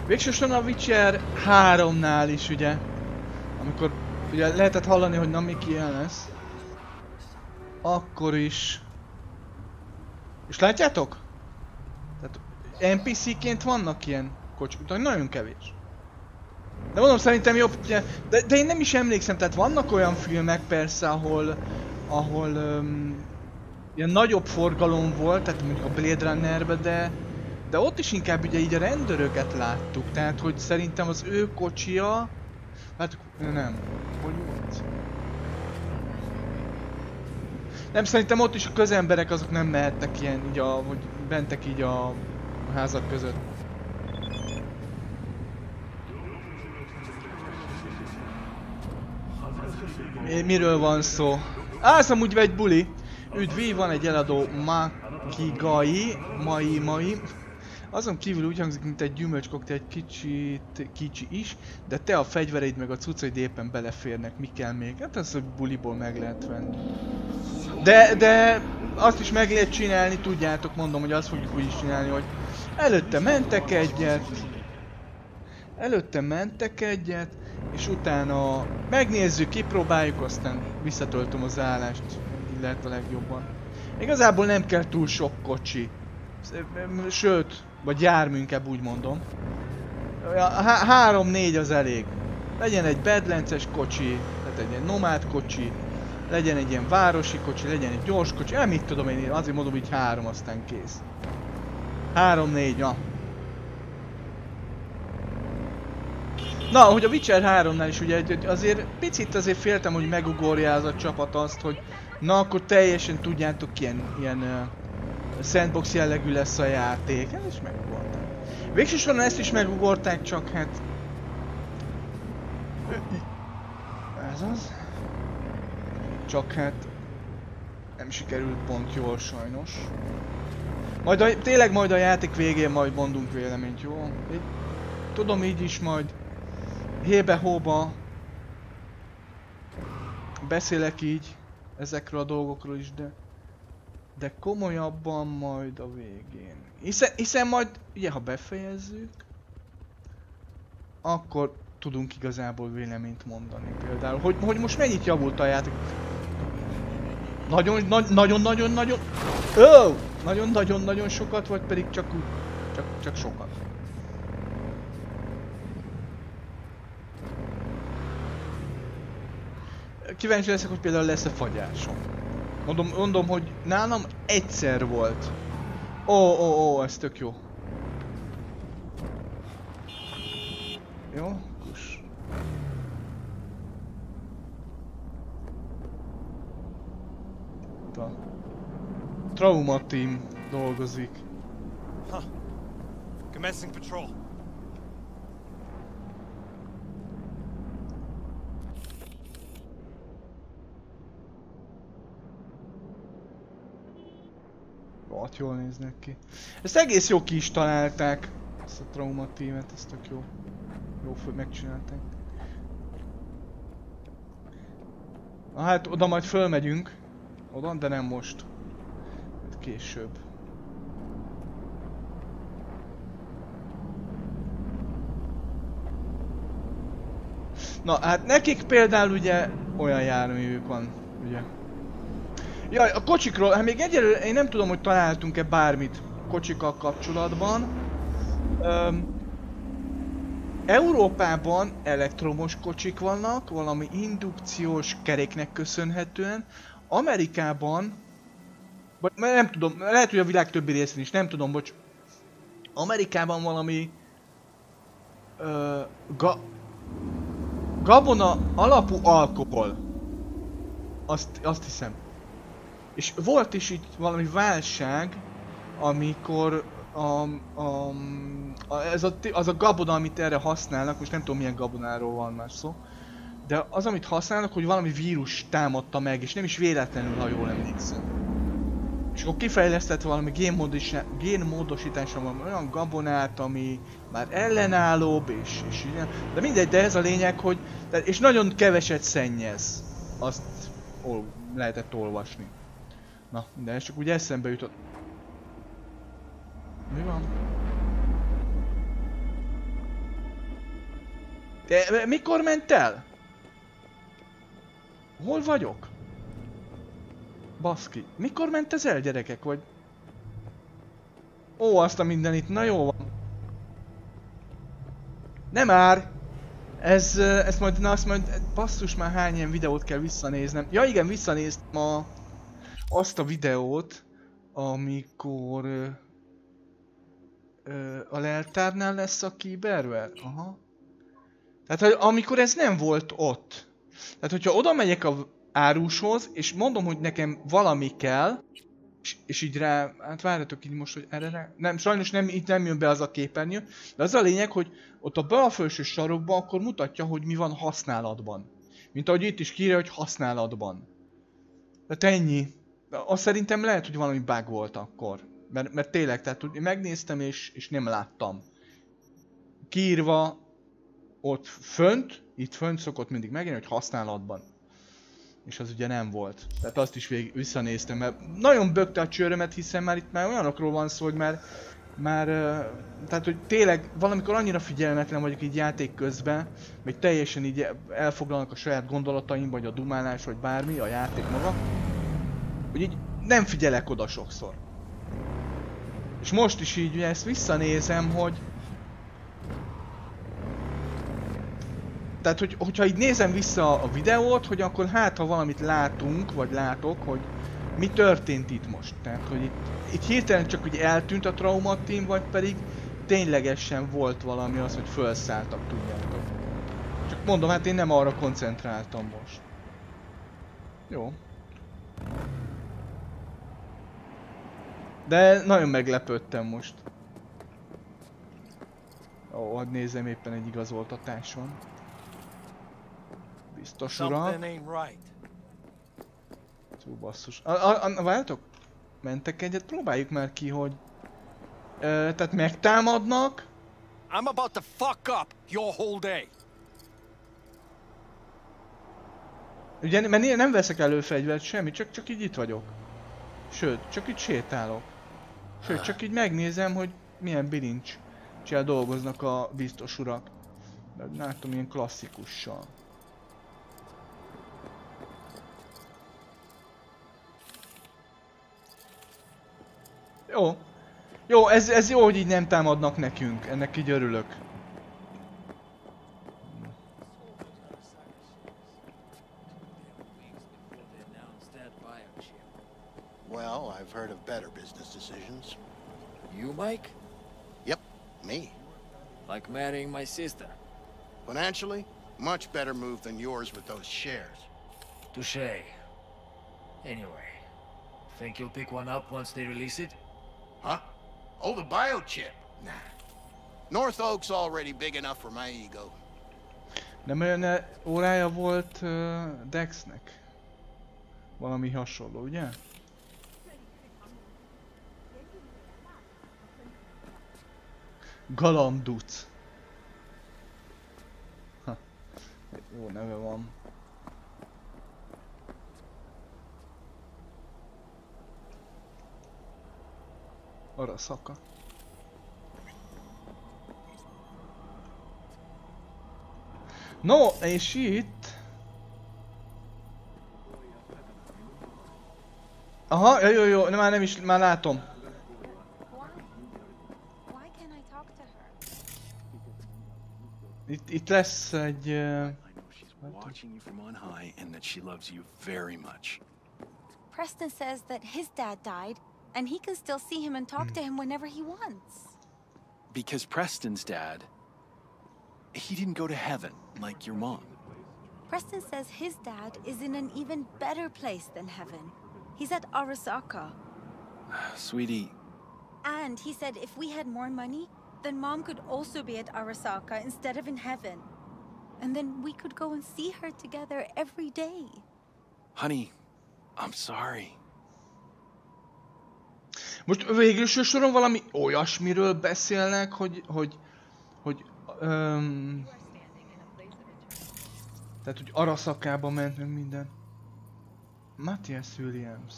Végsősorban a Witcher 3-nál is ugye, amikor ugye lehetett hallani, hogy na Miki ilyen lesz, akkor is... És látjátok? Tehát NPC-ként vannak ilyen kocsik, de nagyon kevés. De mondom, szerintem jobb, de, de én nem is emlékszem, tehát vannak olyan filmek persze, ahol, ahol um, ilyen nagyobb forgalom volt, tehát mondjuk a Blade Runnerbe, de, de ott is inkább ugye így a rendőröket láttuk, tehát hogy szerintem az ő kocsia, hát nem, hogy volt? Nem, szerintem ott is a közemberek azok nem mehettek ilyen, így hogy bentek így a, házak között. Mi- Miről van szó? Á, ez amúgy egy buli. Üdvi, van egy eladó Makigai, mai, mai. Azon kívül úgy hangzik, mint egy gyümölcskoktél, egy kicsit kicsi is, de te a fegyvereid meg a cuccaid éppen beleférnek, mi kell még? Hát az, hogy buliból meg lehet venni. De, de azt is meg lehet csinálni, tudjátok, mondom, hogy azt fogjuk úgy is csinálni, hogy előtte mentek egyet, előtte mentek egyet, és utána megnézzük, kipróbáljuk, aztán visszatöltöm az állást, így lehet a legjobban. Igazából nem kell túl sok kocsi. Sőt, vagy jármű inkább úgy mondom. Há- Három-négy az elég. Legyen egy bedlences kocsi, tehát egy ilyen nomád kocsi, legyen egy ilyen városi kocsi, legyen egy gyors kocsi, nem mit tudom én, azért mondom így három, aztán kész. Három-négy, na. Na, hogy a Witcher 3-nál is ugye azért picit azért féltem, hogy megugorja ez a csapat azt, hogy na akkor teljesen tudjátok ilyen, ilyen sandbox jellegű lesz a játék. Ez is megugorták. Végsősorban ezt is megugorták, csak hát... Ez az. Csak hát... Nem sikerült pont jól sajnos. Majd a, tényleg majd a játék végén majd mondunk véleményt, jó? Így, tudom így is majd hébe-hóba beszélek így ezekről a dolgokról is, de de komolyabban majd a végén. Hiszen, hiszen majd, ugye ha befejezzük, akkor tudunk igazából véleményt mondani. Például, hogy, hogy most mennyit javult a játék. Nagyon, na, nagyon, nagyon, nagyon, oh! nagyon, nagyon, nagyon sokat, vagy pedig csak úgy, csak, csak sokat. Kíváncsi leszek, hogy például lesz a fagyásom. Mondom, mondom, hogy nálam egyszer volt. Ó, ó, ó, ez tök jó. Jó, kus. Ta. Trauma team dolgozik. Huh. Commencing patrol. Rohadt jól néznek ki. Ezt egész jó ki is találták. Ezt a trauma teamet, ezt tök jó. Jó föl megcsinálták. Na hát oda majd fölmegyünk. Oda, de nem most. Később. Na hát nekik például ugye olyan járművük van, ugye. Jaj, a kocsikról, hát még egyelőre én nem tudom, hogy találtunk-e bármit kocsikkal kapcsolatban. Öm, Európában elektromos kocsik vannak, valami indukciós keréknek köszönhetően. Amerikában, vagy nem tudom, lehet, hogy a világ többi részén is, nem tudom, bocs. Amerikában valami ö, ga, gabona alapú alkohol. Azt, azt hiszem. És volt is itt valami válság, amikor a, a, a, ez a, az a gabona, amit erre használnak, most nem tudom milyen gabonáról van már szó, de az, amit használnak, hogy valami vírus támadta meg, és nem is véletlenül, ha jól emlékszem. És akkor kifejlesztett valami génmódosításra van olyan gabonát, ami már ellenállóbb, és, és ilyen. De mindegy, de ez a lényeg, hogy... És nagyon keveset szennyez. Azt ol, lehetett olvasni. Na, minden, és csak úgy eszembe jutott. Mi van? De mikor ment el? Hol vagyok? Baszki. Mikor ment ez el, gyerekek? Vagy... Ó, azt a mindenit. Na jó van. Nem már! Ez, ezt majd, na azt majd, basszus már hány ilyen videót kell visszanéznem. Ja igen, visszanéztem a, azt a videót, amikor ö, ö, a leltárnál lesz a kiberver. Aha. Tehát, hogy amikor ez nem volt ott. Tehát, hogyha oda megyek a árushoz, és mondom, hogy nekem valami kell, és, és így rá, hát várjatok így most, hogy erre rá, nem, sajnos nem, itt nem jön be az a képernyő, de az a lényeg, hogy ott a bal felső sarokban akkor mutatja, hogy mi van használatban. Mint ahogy itt is kírja, hogy használatban. Tehát ennyi. Azt szerintem lehet, hogy valami bug volt akkor. Mert, mert tényleg, tehát megnéztem és, és nem láttam. Kiírva ott fönt, itt fönt szokott mindig megjelenni, hogy használatban. És az ugye nem volt. Tehát azt is végig visszanéztem, mert nagyon bökte a csőrömet, hiszen már itt már olyanokról van szó, hogy már, már tehát hogy tényleg valamikor annyira figyelmetlen vagyok így játék közben, hogy teljesen így elfoglalnak a saját gondolataim, vagy a dumálás, vagy bármi, a játék maga, hogy így nem figyelek oda sokszor. És most is így ugye ezt visszanézem, hogy Tehát, hogy, hogyha így nézem vissza a videót, hogy akkor hát, ha valamit látunk, vagy látok, hogy mi történt itt most. Tehát, hogy itt, itt hirtelen csak úgy eltűnt a trauma team, vagy pedig ténylegesen volt valami az, hogy felszálltak, tudjátok. Csak mondom, hát én nem arra koncentráltam most. Jó. De nagyon meglepődtem most. Ó, hadd nézem éppen egy igazoltatáson. Biztos urak. Tú, basszus. A, a, a, várjátok? Mentek egyet, próbáljuk már ki, hogy... Ö, tehát megtámadnak. I'm about to fuck up your whole day. Ugye, mert én nem veszek elő fegyvert, semmi, csak, csak így itt vagyok. Sőt, csak itt sétálok. Sőt, csak így megnézem, hogy milyen bilincs dolgoznak a biztos urak. De látom ilyen klasszikussal. Jó. Jó, ez, ez jó, hogy így nem támadnak nekünk. Ennek így örülök. Mike? Yep, me. Like marrying my sister. Financially, much better move than yours with those shares. Touche. Anyway, think you'll pick one up once they release it? Huh? Oh, the biochip? Nah. North Oak's already big enough for my ego. Nem olyan órája volt uh, Dexnek? Valami hasonló, ugye? Galamduc. Ha. Jó neve van. Araszaka. No, és itt... Aha, jó, jó, jó, már nem is, már látom. Itt, itt lesz egy... Uh... Watching you from on high and that she loves you very much. Preston says that his dad died, and he can still see him and talk to him whenever he wants. Because Preston's dad, he didn't go to heaven like your mom. Preston says his dad is in an even better place than heaven. He's at Arasaka. Sweetie, And he said if we had more money, then mom could also be at Arasaka instead of in heaven. And then we could go and see her together every day. honey, I'm sorry. Most végül soron valami olyasmiről beszélnek, hogy, hogy, hogy, um, tehát, hogy Araszakába ment meg minden. Matthias Williams.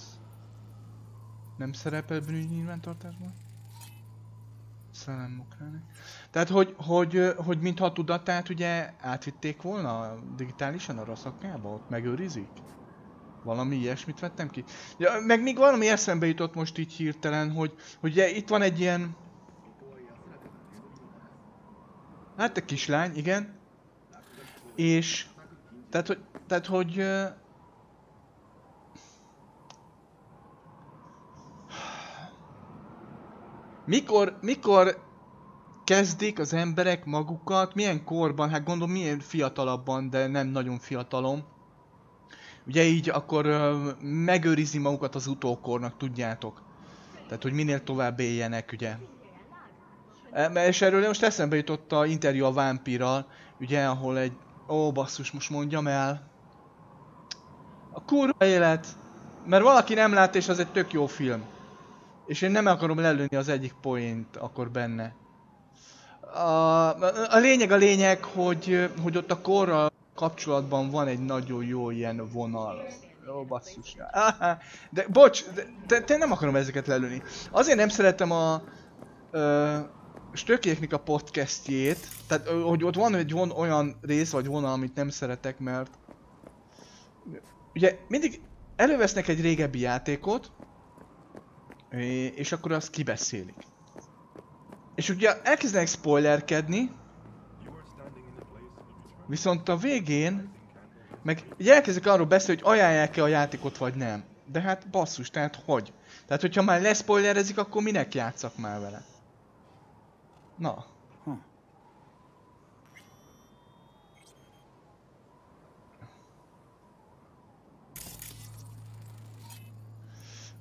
Nem szerepel bűnügyi nyilvántartásban? Szellem Mokránek. Tehát, hogy, hogy, hogy mintha a tudatát ugye átvitték volna digitálisan Araszakába, ott megőrizik? Valami ilyesmit vettem ki? Ja, meg még valami eszembe jutott most így hirtelen, hogy, hogy ugye itt van egy ilyen... Hát egy kislány, igen. És... Tehát, hogy... Tehát, hogy... Mikor, mikor kezdik az emberek magukat, milyen korban, hát gondolom milyen fiatalabban, de nem nagyon fiatalom, Ugye így akkor ö, megőrizi magukat az utókornak, tudjátok. Tehát, hogy minél tovább éljenek, ugye. E, És erről most eszembe jutott a interjú a vámpírral, ugye, ahol egy... Ó, basszus, most mondjam el. A kurva élet. Mert valaki nem lát, és az egy tök jó film. És én nem akarom lelőni az egyik poént akkor benne. A, a lényeg a lényeg, hogy, hogy ott a korral kapcsolatban van egy nagyon jó ilyen vonal. Jó, basszus. De bocs, de, de, de nem akarom ezeket lelőni. Azért nem szeretem a ö, Stökéknek a podcastjét, tehát hogy ott van egy von, olyan rész vagy vonal, amit nem szeretek, mert ugye mindig elővesznek egy régebbi játékot, és akkor azt kibeszélik. És ugye elkezdenek spoilerkedni, Viszont a végén, meg elkezdik arról beszélni, hogy ajánlják-e a játékot vagy nem. De hát basszus, tehát hogy? Tehát hogyha már leszpoilerezik, akkor minek játszak már vele? Na.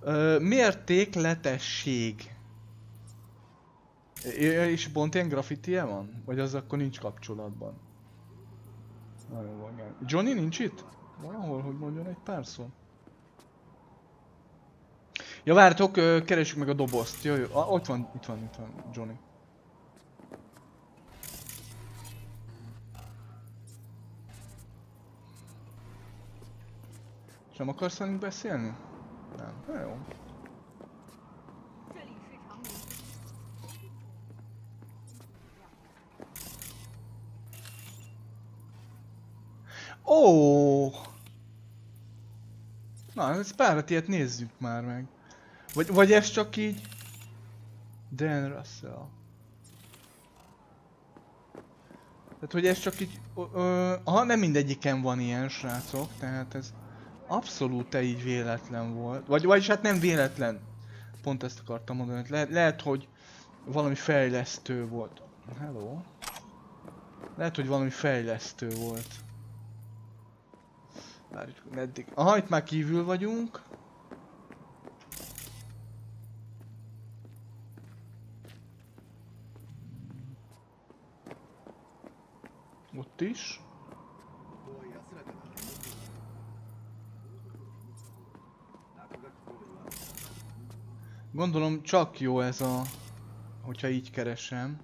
Ö, mértékletesség. És pont ilyen graffiti van? Vagy az akkor nincs kapcsolatban? Nagyon vagány. Johnny nincs itt? Valahol, hogy mondjon egy pár szó. Ja vártok, keressük meg a dobozt. Jó, jó. Ah, ott van, itt van, itt van Johnny. És nem akarsz velünk beszélni? Nem. Na jó. Ó! Na, ez párat ilyet nézzük már meg. Vagy, vagy ez csak így... Dan Russell. Tehát, hogy ez csak így... Ö, ö, aha, nem mindegyiken van ilyen, srácok, tehát ez... Abszolút így véletlen volt. Vagy, vagyis hát nem véletlen. Pont ezt akartam mondani. Le, lehet, hogy valami fejlesztő volt. Hello. Lehet, hogy valami fejlesztő volt. Várjuk, meddig. Aha, itt már kívül vagyunk. Ott is. Gondolom csak jó ez a... Hogyha így keresem.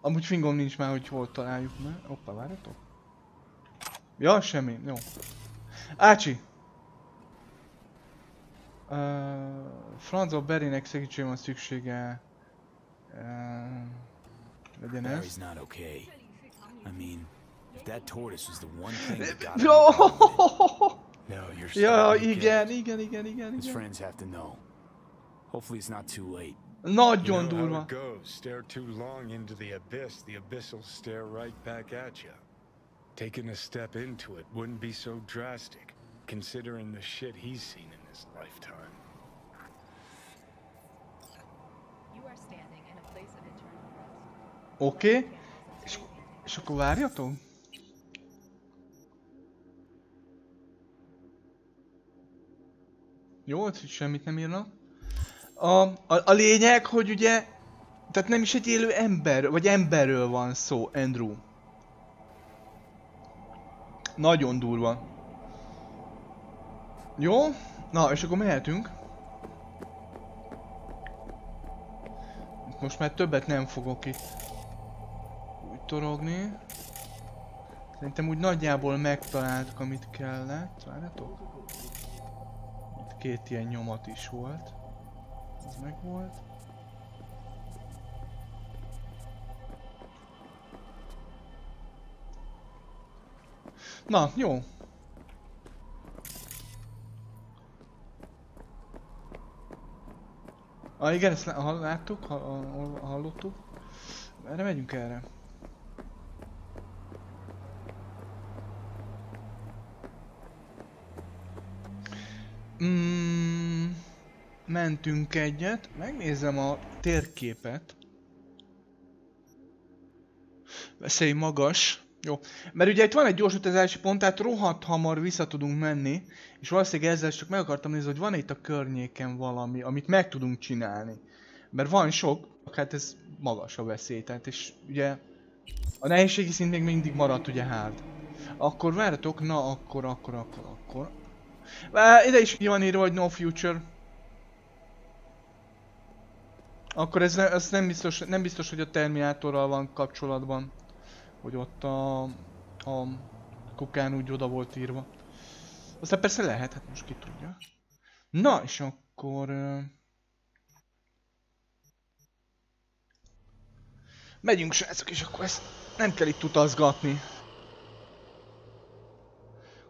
Amúgy fingom nincs már, hogy hol találjuk meg. Hoppá, várjatok. Ja, semmi, jó. Ácsi! Uh, Franzo Berinek segítségre van szüksége. Uh, legyen ez. Barry's not okay. I mean, if that tortoise was the one thing that got. No, you're Ja, starting to igen, get igen, igen, igen, His friends have to know. Hopefully it's not too late. Nagyon you know durva. How it goes. Stare too long into the abyss, the abyss will stare right back at you. Taking a step into it wouldn't be so drastic, considering the shit he's seen in his lifetime. You are standing in 8, semmit nem írnak. A, a, a lényeg, hogy ugye, tehát nem is egy élő ember, vagy emberről van szó, Andrew. Nagyon durva. Jó, na és akkor mehetünk. Most már többet nem fogok itt úgy torogni. Szerintem úgy nagyjából megtaláltuk, amit kellett. Várjátok? Két ilyen nyomat is volt. Ez meg volt. Na, jó. Ah igen, ezt láttuk, ha, ha, hallottuk. Erre megyünk erre. Mm, mentünk egyet, megnézem a térképet. Veszély magas. Jó. Mert ugye itt van egy gyors utazási pont, tehát rohadt hamar vissza tudunk menni, és valószínűleg ezzel csak meg akartam nézni, hogy van itt a környéken valami, amit meg tudunk csinálni. Mert van sok, hát ez magas a veszély, tehát és ugye a nehézségi szint még mindig maradt ugye hard. Akkor várjatok, na akkor, akkor, akkor, akkor. Vá, ide is ki van írva, hogy no future. Akkor ez, ne, ez nem, biztos, nem biztos, hogy a Terminátorral van kapcsolatban. Hogy ott a, a kukán úgy oda volt írva. Aztán persze lehet, hát most ki tudja. Na, és akkor... ö, Megyünk srácok, és akkor ezt nem kell itt utazgatni.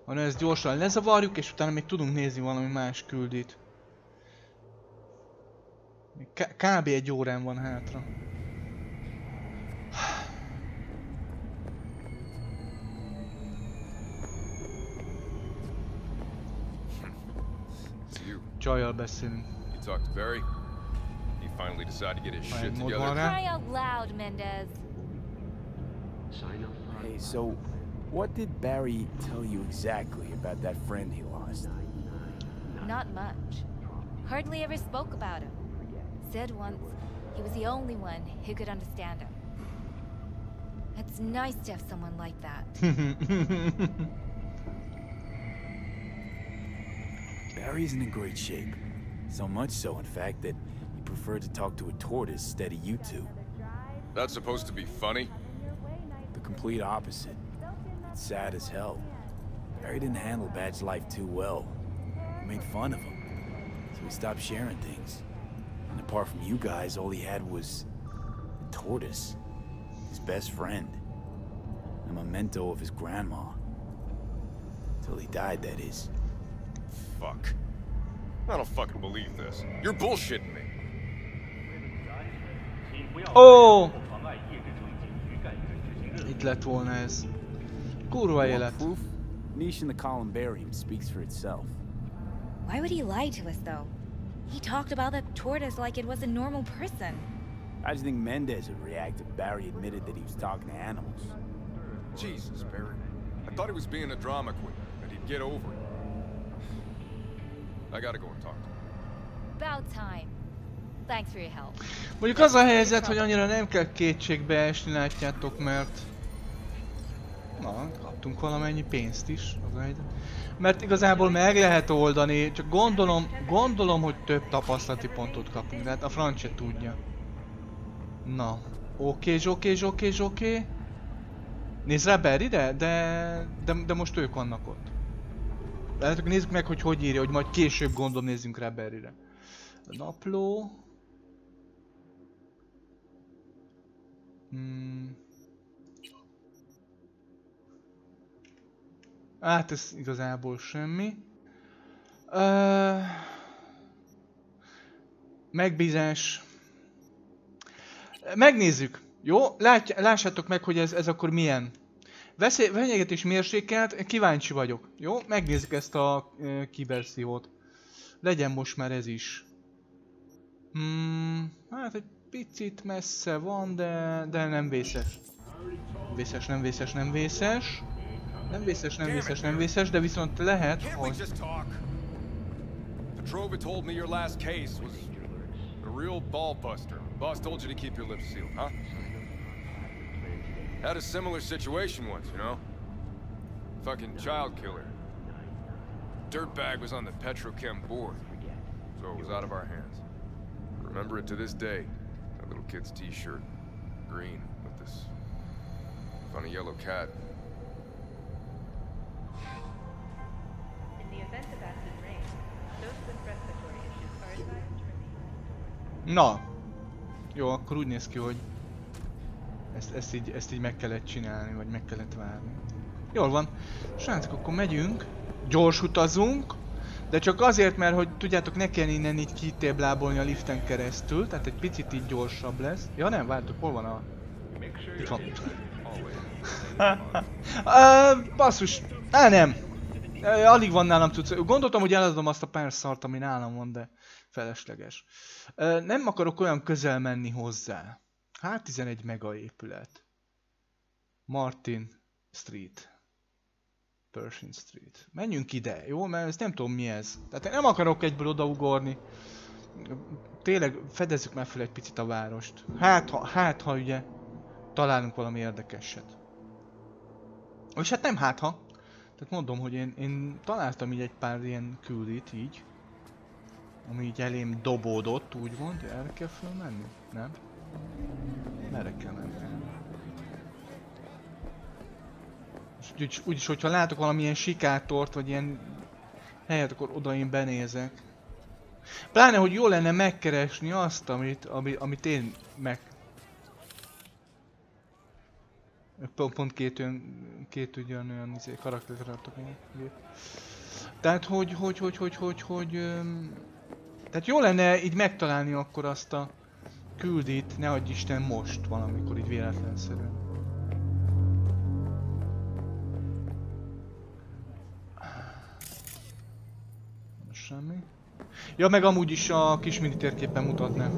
Hanem ezt gyorsan lezavarjuk, és utána még tudunk nézni valami más küldit. K- kb. egy órán van hátra. Csajjal beszélünk. You talked to Barry? He finally decided to get his shit together. Cry out loud, Mendez. Hey, so what did Barry tell you exactly about that friend he lost? Not much. Hardly ever spoke about him. Said once he was the only one who could understand him. It's nice to have someone like that. Barry isn't in great shape. So much so, in fact, that he preferred to talk to a tortoise instead of you two. That's supposed to be funny? The complete opposite. It's sad as hell. Barry didn't handle Bad's life too well. We made fun of him. So he stopped sharing things. And apart from you guys, all he had was the tortoise. His best friend. A memento of his grandma. Till he died, that is. Fuck. I don't fucking believe this. You're bullshitting me. Oh. Ó! Itt lett volna ez. Kurva élet. Proof? niche in the columbarium speaks for itself. Why would he lie to us, though? He talked about that tortoise like it was a normal person. How do you think Mendez would react if Barry admitted that he was talking to animals? Jesus, Barry. I thought he was being a drama queen, that he'd get over it. I gotta go and talk to him. About time. Thanks for your help. Mondjuk az a helyzet, hogy annyira nem kell kétségbe esni, látjátok, mert... Na, kaptunk valamennyi pénzt is, az helyzet. Mert igazából meg lehet oldani, csak gondolom, gondolom, hogy több tapasztalati pontot kapunk, de hát a franc se tudja. Na, oké, oké, oké, oké. Nézd rá Barryre, de, de, de most ők vannak ott. Tehát nézzük meg, hogy hogy írja, hogy majd később gondolom nézzünk rá Barryre. Napló. Hmm. Hát ez igazából semmi. Uh, megbízás. Megnézzük. Jó? Lát, lássátok meg, hogy ez, ez akkor milyen. Veszély, fenyegetés mérsékelt, kíváncsi vagyok. Jó? Megnézzük ezt a uh, kibersziót. Legyen most már ez is. Hmm, hát egy picit messze van, de, de nem vészes. Vészes, nem vészes, nem vészes. Nem vészes, nem vészes, nem vészes, de viszont lehet, Can't we hogy... just talk? Petrova told me your last case was a real ball buster. Boss told you to keep your lips sealed, huh? Had a similar situation once, you know? Fucking child killer. Dirtbag was on the Petrochem board, so it was out of our hands. Remember it to this day. That little kid's t-shirt. Green, with this funny yellow cat. Na. Jó, akkor úgy néz ki, hogy ezt, ezt, így, ezt így meg kellett csinálni, vagy meg kellett várni. Jól van. Srácok, akkor megyünk, gyors utazunk, de csak azért, mert hogy tudjátok, ne kell innen így kitéblábolni a liften keresztül, tehát egy picit így gyorsabb lesz. Ja nem, vártok, hol van a... Itt van. uh, basszus, á nem. Alig van nálam tudsz. Gondoltam, hogy eladom azt a pár szart, ami nálam van, de felesleges. Nem akarok olyan közel menni hozzá. Hát 11 mega épület. Martin Street. Pershing Street. Menjünk ide, jó? Mert ezt nem tudom mi ez. Tehát én nem akarok egyből odaugorni. Tényleg fedezzük már fel egy picit a várost. Hát ha, hát ha ugye találunk valami érdekeset. És hát nem hát ha. Tehát mondom, hogy én, én találtam így egy pár ilyen küldit így. Ami így elém dobódott, úgymond. Erre kell fölmenni? Nem? Merre kell menni? Úgyis, úgyis, hogyha látok valamilyen sikátort, vagy ilyen helyet, akkor oda én benézek. Pláne, hogy jó lenne megkeresni azt, amit, ami, amit én meg... Pont, két, olyan, két ugyanolyan izé, még. Tehát, hogy, hogy, hogy, hogy, hogy, hogy... Tehát jó lenne így megtalálni akkor azt a küldit, ne adj Isten most valamikor így véletlenszerűen. Semmi. Ja, meg amúgy is a kis mini térképen mutatná.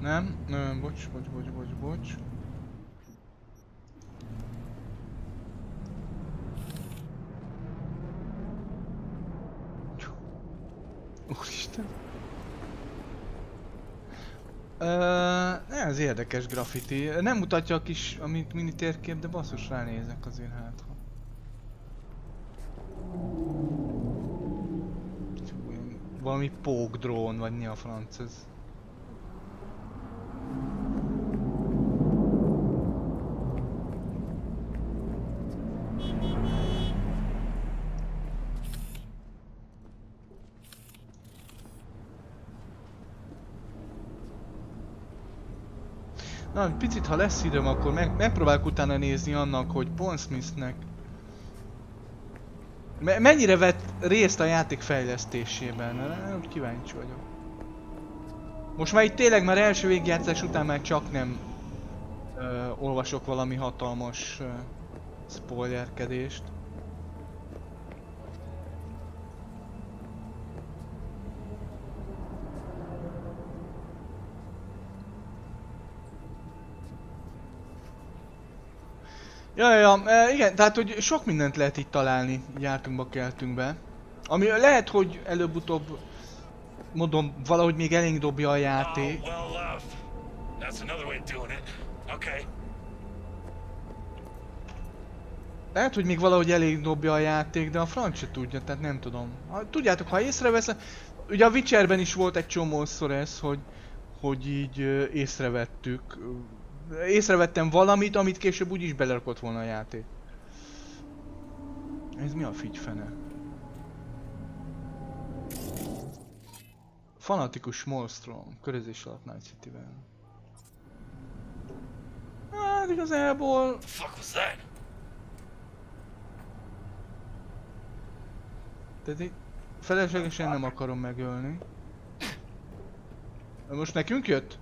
Nem? Nem, bocs, bocs, bocs, bocs, bocs. Úristen. Uh, ez érdekes graffiti. Nem mutatja a kis, amit mini térkép, de basszus ránézek azért hát. Valami pók drón, vagy mi a franc ez? Egy picit ha lesz időm, akkor meg, megpróbálok utána nézni annak, hogy Paul Smithnek me mennyire vett részt a játék fejlesztésében. Úgy kíváncsi vagyok. Most már itt tényleg már első végigjátszás után már csak nem ö, olvasok valami hatalmas ö, spoilerkedést. Ja, ja, e, igen, tehát hogy sok mindent lehet itt találni, jártunkba, keltünkbe. Ami lehet, hogy előbb-utóbb, mondom, valahogy még elénk dobja a játék. Oh, well, uh. Lehet, hogy még valahogy elég dobja a játék, de a franc se tudja, tehát nem tudom. Ha, tudjátok, ha észreveszem... Ugye a Witcherben is volt egy csomószor ez, hogy, hogy így észrevettük. Észrevettem valamit, amit később úgyis belerakott volna a játék. Ez mi a figyfene? Fanatikus Smallstrom, körözés alatt Night City-vel. Hát igazából... Fuck was that? Tehát így feleslegesen nem akarom megölni. Most nekünk jött?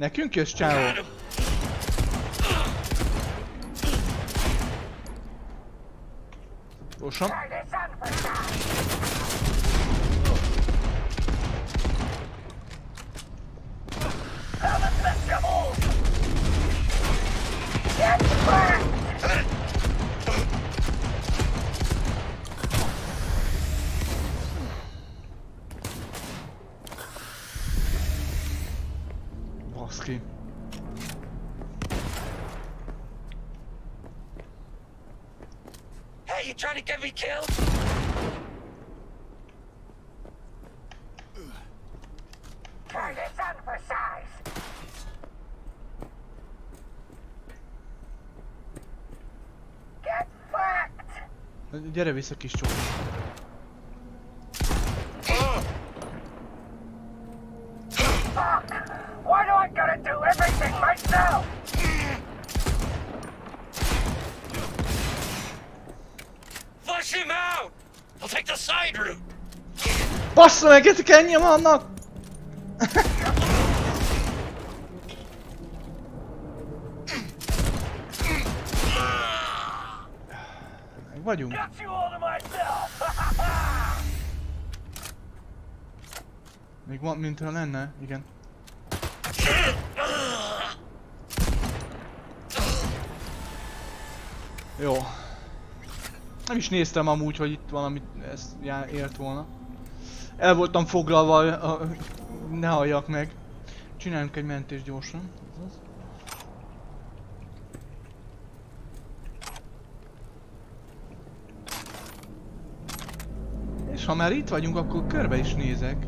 Nekünk jössz, csávó? Gyorsan. Baszki. Get me killed? Targets unprecise. Get fucked. Gyere vissza kis csók. Take the side route! Bassza meg, ezt kell nyom annak! Meg vagyunk. Még van, mintha lenne, igen. Jó. Nem is néztem amúgy, hogy itt valami ezt ért volna. El voltam foglalva, ne halljak meg. Csináljunk egy mentést gyorsan. És ha már itt vagyunk, akkor körbe is nézek.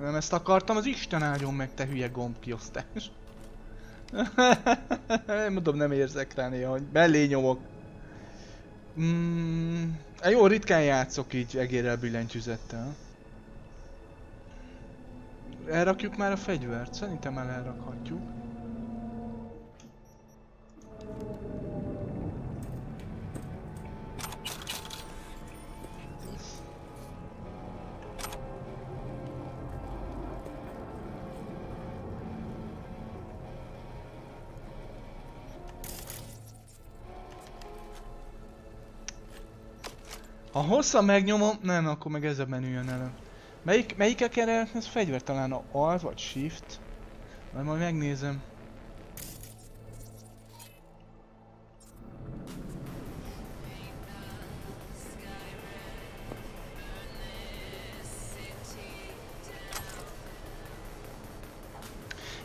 Nem ezt akartam, az Isten áldjon meg, te hülye gombkiosztás. Mondom, nem érzek rá néha, hogy mellé nyomok. Mm, jó, ritkán játszok így egérrel billentyűzettel. Elrakjuk már a fegyvert? Szerintem el elrakhatjuk. Ha hosszan megnyomom, nem, akkor meg ez a menü jön elő. Melyik, melyikkel kell ez fegyver? Talán a Alt vagy Shift? Majd majd megnézem.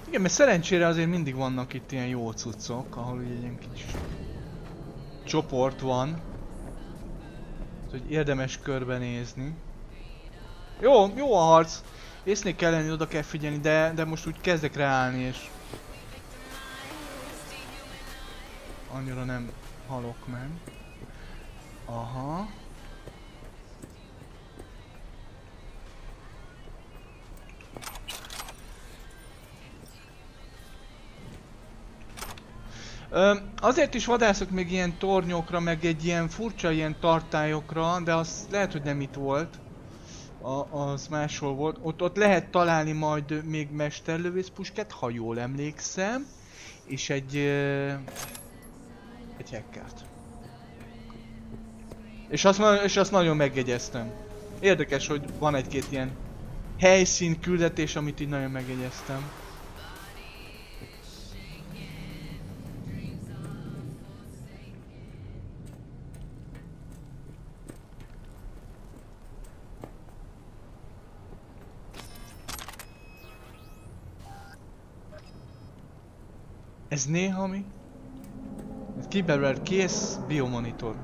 Igen, mert szerencsére azért mindig vannak itt ilyen jó cuccok, ahol egy ilyen kis csoport van. Hogy érdemes körbenézni. Jó, jó a harc. Észnél kell lenni, oda kell figyelni, de, de most úgy kezdek ráállni és... Annyira nem halok meg. Aha. Ö, azért is vadászok még ilyen tornyokra, meg egy ilyen furcsa ilyen tartályokra, de az lehet, hogy nem itt volt. A, az máshol volt. Ott, ott lehet találni majd még mesterlövészpuskát, ha jól emlékszem. És egy... Ö, egy hackert. És azt, és azt nagyon megjegyeztem. Érdekes, hogy van egy-két ilyen helyszín küldetés, amit így nagyon megjegyeztem. Ez néha mi? Ez kiberelt kész biomonitor.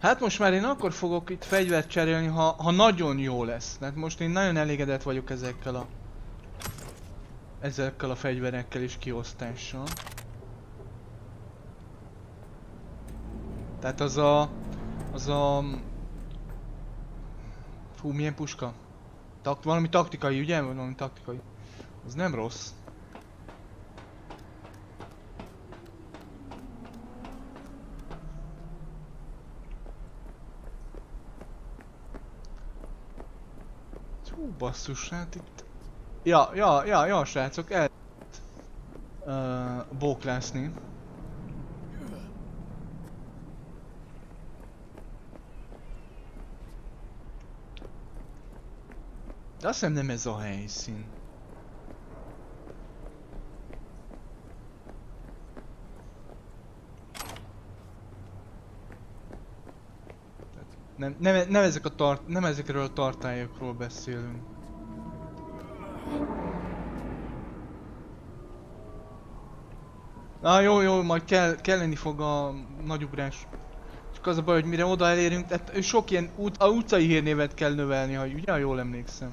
Hát most már én akkor fogok itt fegyvert cserélni, ha, ha nagyon jó lesz. Tehát most én nagyon elégedett vagyok ezekkel a... Ezekkel a fegyverekkel és kiosztással. Tehát az a... Az a... Fú, milyen puska? Takt, valami taktikai, ugye? Valami taktikai. Az nem rossz. Hú, basszus, hát itt... Ja, ja, ja, ja, srácok, el... Uh, bóklászni. De azt hiszem nem ez a helyszín. Nem, nem, nem, ezek a tart, nem ezekről a tartályokról beszélünk. Na jó, jó, majd kell, kelleni fog a nagy ugrás. Csak az a baj, hogy mire oda elérünk, tehát sok ilyen út, a utcai hírnévet kell növelni, ha ugye jól emlékszem.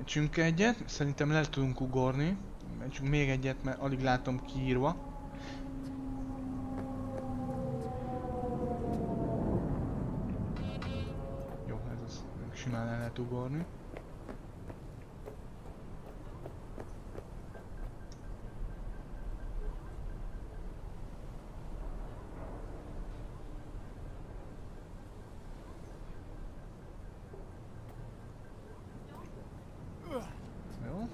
Mentsünk egyet, szerintem le tudunk ugorni. Mentsünk még egyet, mert alig látom kiírva. Jó, ez az, simán el lehet ugorni. Jó.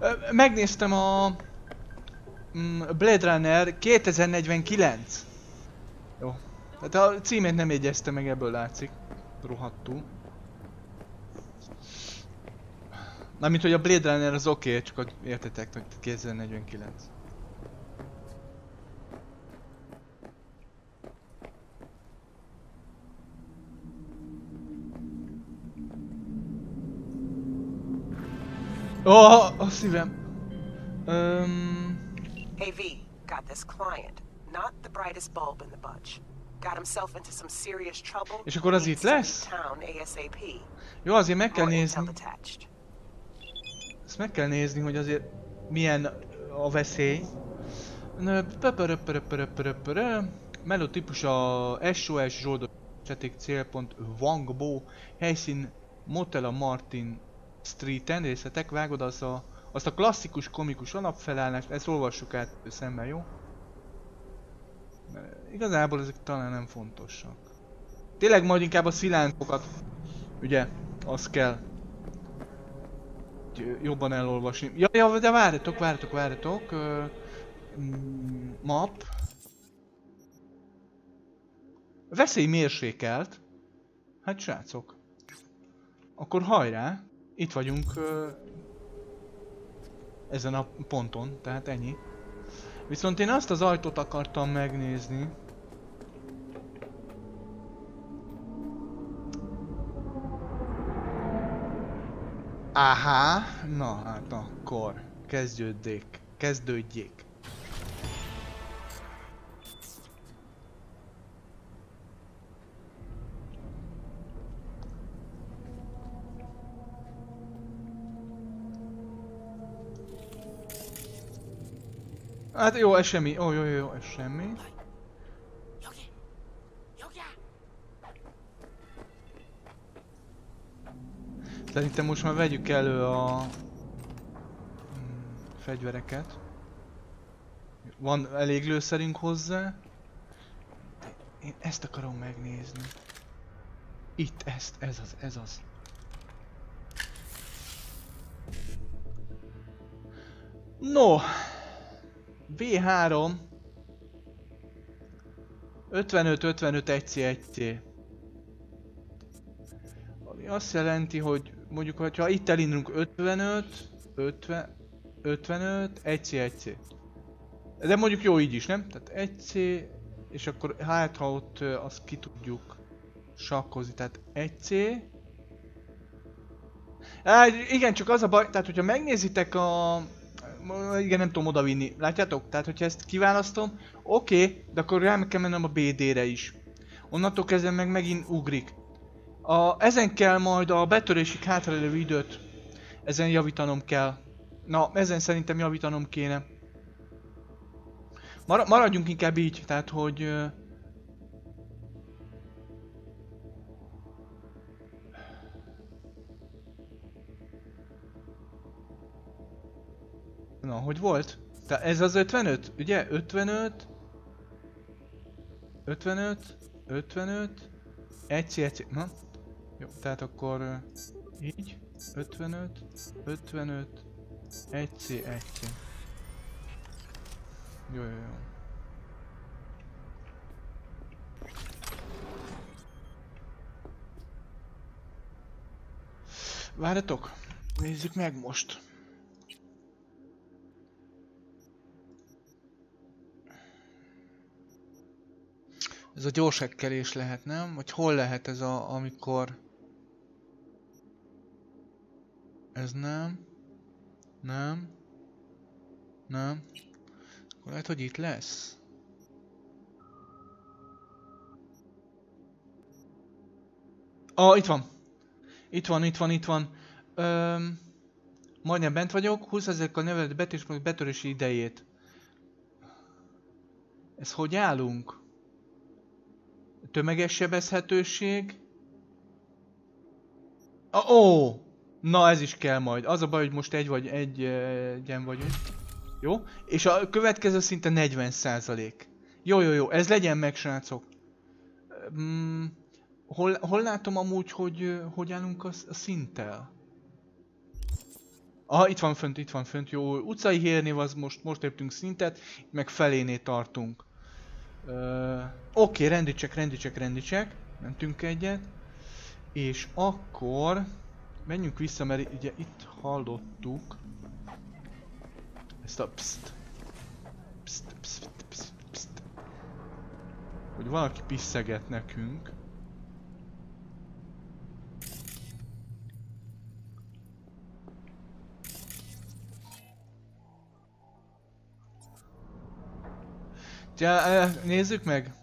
Ö, Megnéztem a mm, Blade Runner 2049. Jó. Tehát a címét nem jegyezte meg, ebből látszik. Rohadtul. Mármint, hogy a Blade Runner az oké, okay, csak értetek, hogy 2049. Ó, oh, a szívem. Um, Hey V, got this client. Not the brightest bulb in the bunch. Got himself into some serious trouble. És akkor az itt lesz? Town ASAP. jó, azért meg kell nézni. Ezt meg kell nézni, hogy azért milyen a veszély. Meló típus a SOS zsoldos cseték célpont Wangbo. Helyszín Motela Martin Streeten. Részletek, vágod az a, azt a klasszikus komikus alapfelállást. Ezt olvassuk át szemben, jó? Mert igazából ezek talán nem fontosak. Tényleg majd inkább a szilándokat, ugye, az kell jobban elolvasni. Ja, ja, de várjatok, várjatok, várjatok. Mm, map. Veszély mérsékelt. Hát srácok. Akkor hajrá. Itt vagyunk ezen a ponton, tehát ennyi. Viszont én azt az ajtót akartam megnézni. Aha, na hát akkor kezdődjék, kezdődjék. Hát jó, ez semmi. Ó, jó, jó, jó, ez semmi. Szerintem most már vegyük elő a mm, fegyvereket. Van elég lőszerünk hozzá. Én ezt akarom megnézni. Itt, ezt, ez az, ez az. No. V3. 55, 55, 1C, 1C. Ami azt jelenti, hogy mondjuk, hogyha itt elindulunk 55, 50, 55, 1C, 1C. De mondjuk jó így is, nem? Tehát 1C, és akkor hát ha ott azt ki tudjuk sakkozni, tehát 1C. Á, igen, csak az a baj, tehát hogyha megnézitek a... Igen, nem tudom odavinni. Látjátok? Tehát, hogyha ezt kiválasztom, oké, okay, de akkor rá kell mennem a BD-re is. Onnantól kezdve meg megint ugrik. A, ezen kell majd a betörésig hátralévő időt, ezen javítanom kell. Na, ezen szerintem javítanom kéne. Mar maradjunk inkább így, tehát hogy... ö, Na, hogy volt? Tehát ez az 55, ugye? 55... 55... 55... Egy egy Na. Jó, tehát akkor... Így. 55... 55... 1 C, 1 C. Jó, jó, jó. Várjatok, nézzük meg most. Ez a gyors hekkelés lehet, nem? Vagy hol lehet ez a, amikor... Ez nem. Nem. Nem. Akkor lehet, hogy itt lesz. Ah, itt van. Itt van, itt van, itt van. Öm, majdnem bent vagyok. 20%-kal növeled betörés, betörési idejét. Ez hogy állunk? Tömeges sebezhetőség. Ó! Na ez is kell majd. Az a baj, hogy most egy vagy egy egyen vagyunk. Jó? És a következő szinte 40 Jó, jó, jó. Ez legyen meg, srácok. Mm, hol, hol látom amúgy, hogy hogy állunk a, a szinttel? Aha, itt van fönt, itt van fönt, jó. Utcai hírnév az most, most léptünk szintet, meg feléné tartunk. Uh, Oké, rendítsek, rendítsek, rendítsek. Mentünk egyet. És akkor... Menjünk vissza, mert ugye itt hallottuk... Ezt a pszt. Pszt, pszt, pszt, pszt. Hogy valaki piszeget nekünk. Ja, eh, nézzük meg.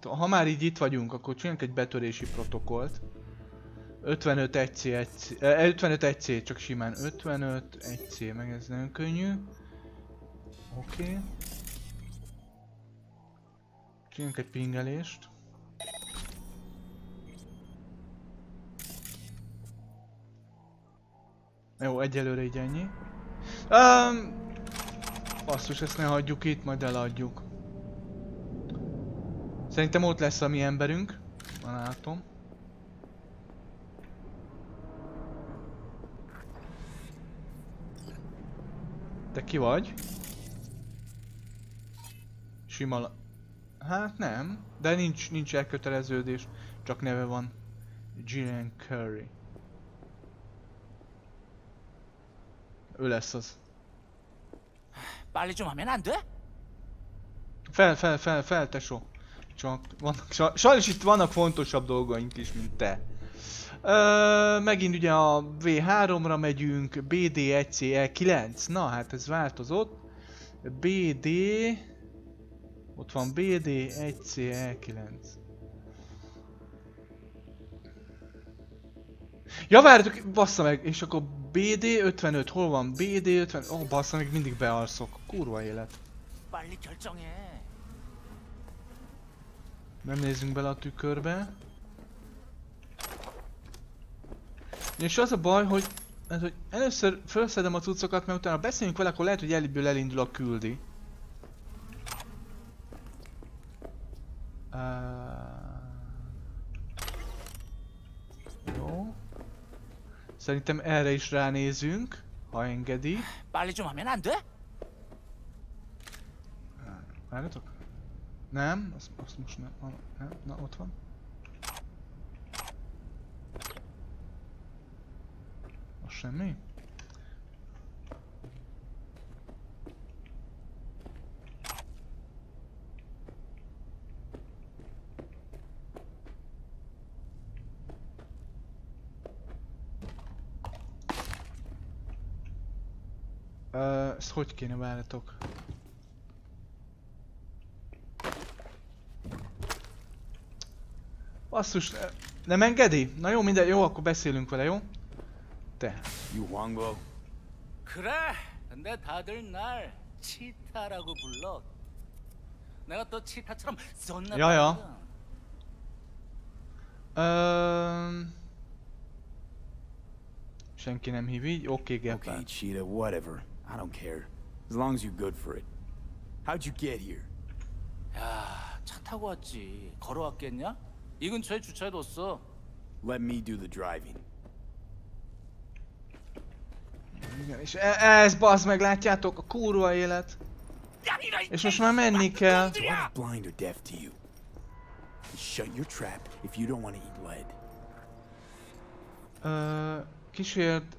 Tehát, ha már így itt vagyunk, akkor csináljunk egy betörési protokollt. 55 1C, 1C, eh, 55 1C, csak simán 55 1C, meg ez nagyon könnyű. Oké. Okay. Csináljunk egy pingelést. Jó, egyelőre így ennyi. Um, basszus, ezt ne hagyjuk itt, majd eladjuk. Szerintem ott lesz a mi emberünk. Már látom. Te ki vagy? Sima la- Hát nem, de nincs, nincs elköteleződés, csak neve van. Gillian Curry. Ő lesz az. 빨리 좀 하면 안 돼? Fel, fel, fel, fel, tesó. Csak vannak, sa- sajnos itt vannak fontosabb dolgaink is, mint te. Ö, megint ugye a V3-ra megyünk, BD 1CE9, na hát ez változott. BD... Ott van BD 1CE9. Ja várjatok, bassza meg, és akkor BD 55, hol van BD 50? Ó, oh, bassza meg, mindig bealszok. Kurva élet. 빨리 결정해. Nem nézzünk bele a tükörbe. És az a baj, hogy, hát, hogy először felszedem a cuccokat, mert utána beszélünk vele, akkor lehet, hogy eliből elindul a küldi. Uh... Jó. Szerintem erre is ránézünk, ha engedi. Várjatok? Nem, azt, azt most nem. nem. nem. Na, ott van. Most semmi? Ö, ezt hogy kéne várjatok? Basszus, ne- nem engedi? Na jó, minden, jó, akkor beszélünk vele, jó? Te. You Huangbo? 그래. 근데 다들 날 치타라고 불러. 내가 또 치타처럼 쏜나 Ja, ja. 보거든. Öm... Senki nem hív így? Oké, okay, Okay, Cheetah, whatever. I don't care. As long as you're good for it. How'd you get here? 야, 차 타고 왔지. 걸어왔겠냐? 이 근처에 주차해뒀어. Let me do the driving. Igen, és e- ez bazd meg, látjátok, a kurva élet. És most már menni kell. So I'm blind or deaf to you. Shut your trap if you don't want to eat lead. Ö, kísért...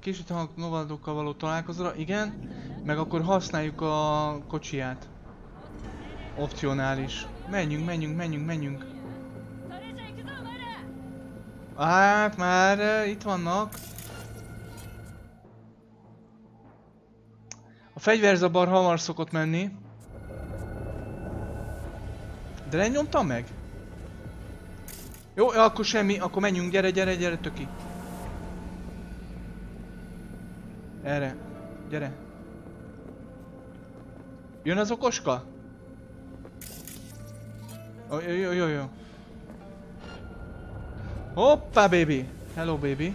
Kísért hang novadokkal való találkozóra, igen. Meg akkor használjuk a kocsiját. Opcionális. Menjünk, menjünk, menjünk, menjünk. Hát már uh, itt vannak. A fegyverzabar hamar szokott menni. De nem nyomtam meg? Jó, akkor semmi, akkor menjünk, gyere, gyere, gyere, töki. Erre, gyere. Jön az okoska? Jó, jó, jó, jó. Hoppá, baby! Hello, baby!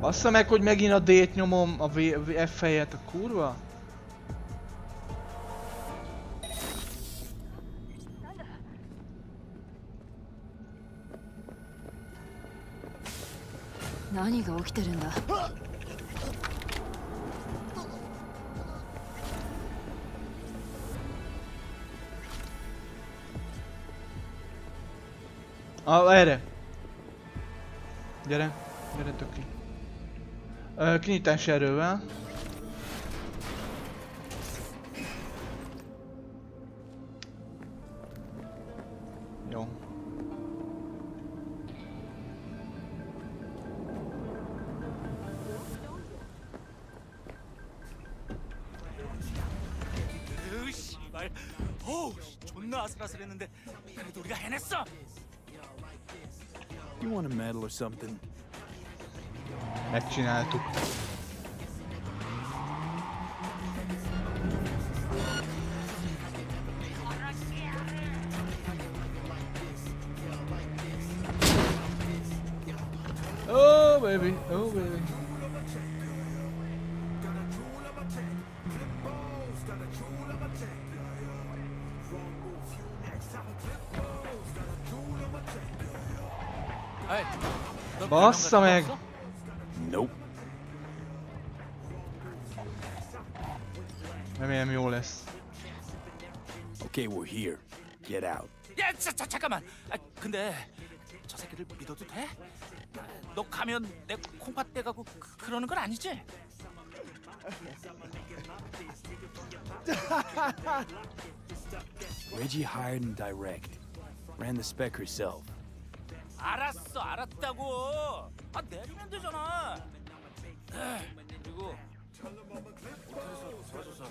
Bassza meg, hogy megint a D-t nyomom a v v F helyett, a kurva? Nani ga okiteru? A, erre. Gyere. Gyere, töki. Kinyitás erővel. Something? Megcsináltuk. 너 Bassza meg! Nope. Remélem jó lesz. Okay, we're here. Get out. 야, 자, 자, 잠깐만. 아, 근데 저 새끼를 믿어도 돼? 아, 너 가면 내 콩팥 떼가고 그, 그러는 건 아니지? Reggie hired and direct. Ran the spec herself. 알았어, 알았다고. 아, 내리면 되잖아. 아, 그리고 호텔에서 도와줘서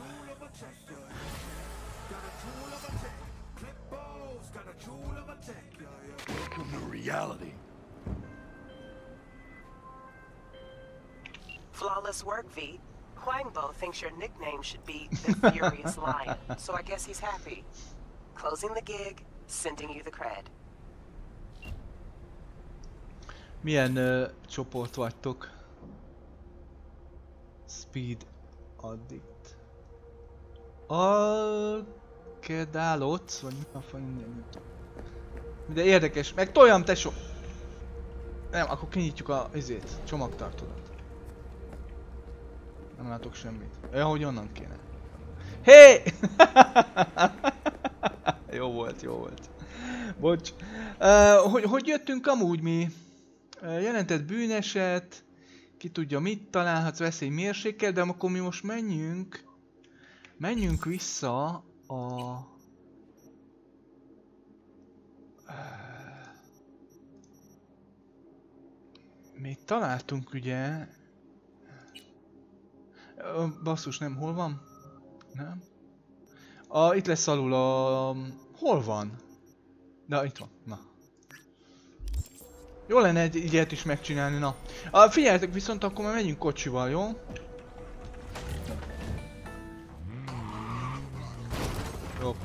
Welcome to reality. Flawless work, V. Huangbo thinks your nickname should be the Furious Lion, so I guess he's happy. Closing the gig, sending you the cred. Milyen uh, csoport vagytok? Speed Addict. Alkedálóc? Vagy mi a fan... De érdekes, meg toljam tesó! Nem, akkor kinyitjuk a izét, csomagtartódat. Nem látok semmit. Ja, hogy onnan kéne. Hé! Hey! jó volt, jó volt. Bocs. Uh, hogy, hogy jöttünk amúgy mi? Jelentett bűneset, ki tudja mit találhatsz veszély mérsékel, de akkor mi most menjünk. Menjünk vissza a... Még találtunk ugye... Basszus, nem, hol van? Nem? A, itt lesz alul a... Hol van? Na, itt van, na. Jó lenne egy ilyet is megcsinálni, na. A, figyeljetek, viszont akkor már menjünk kocsival, jó? Jó.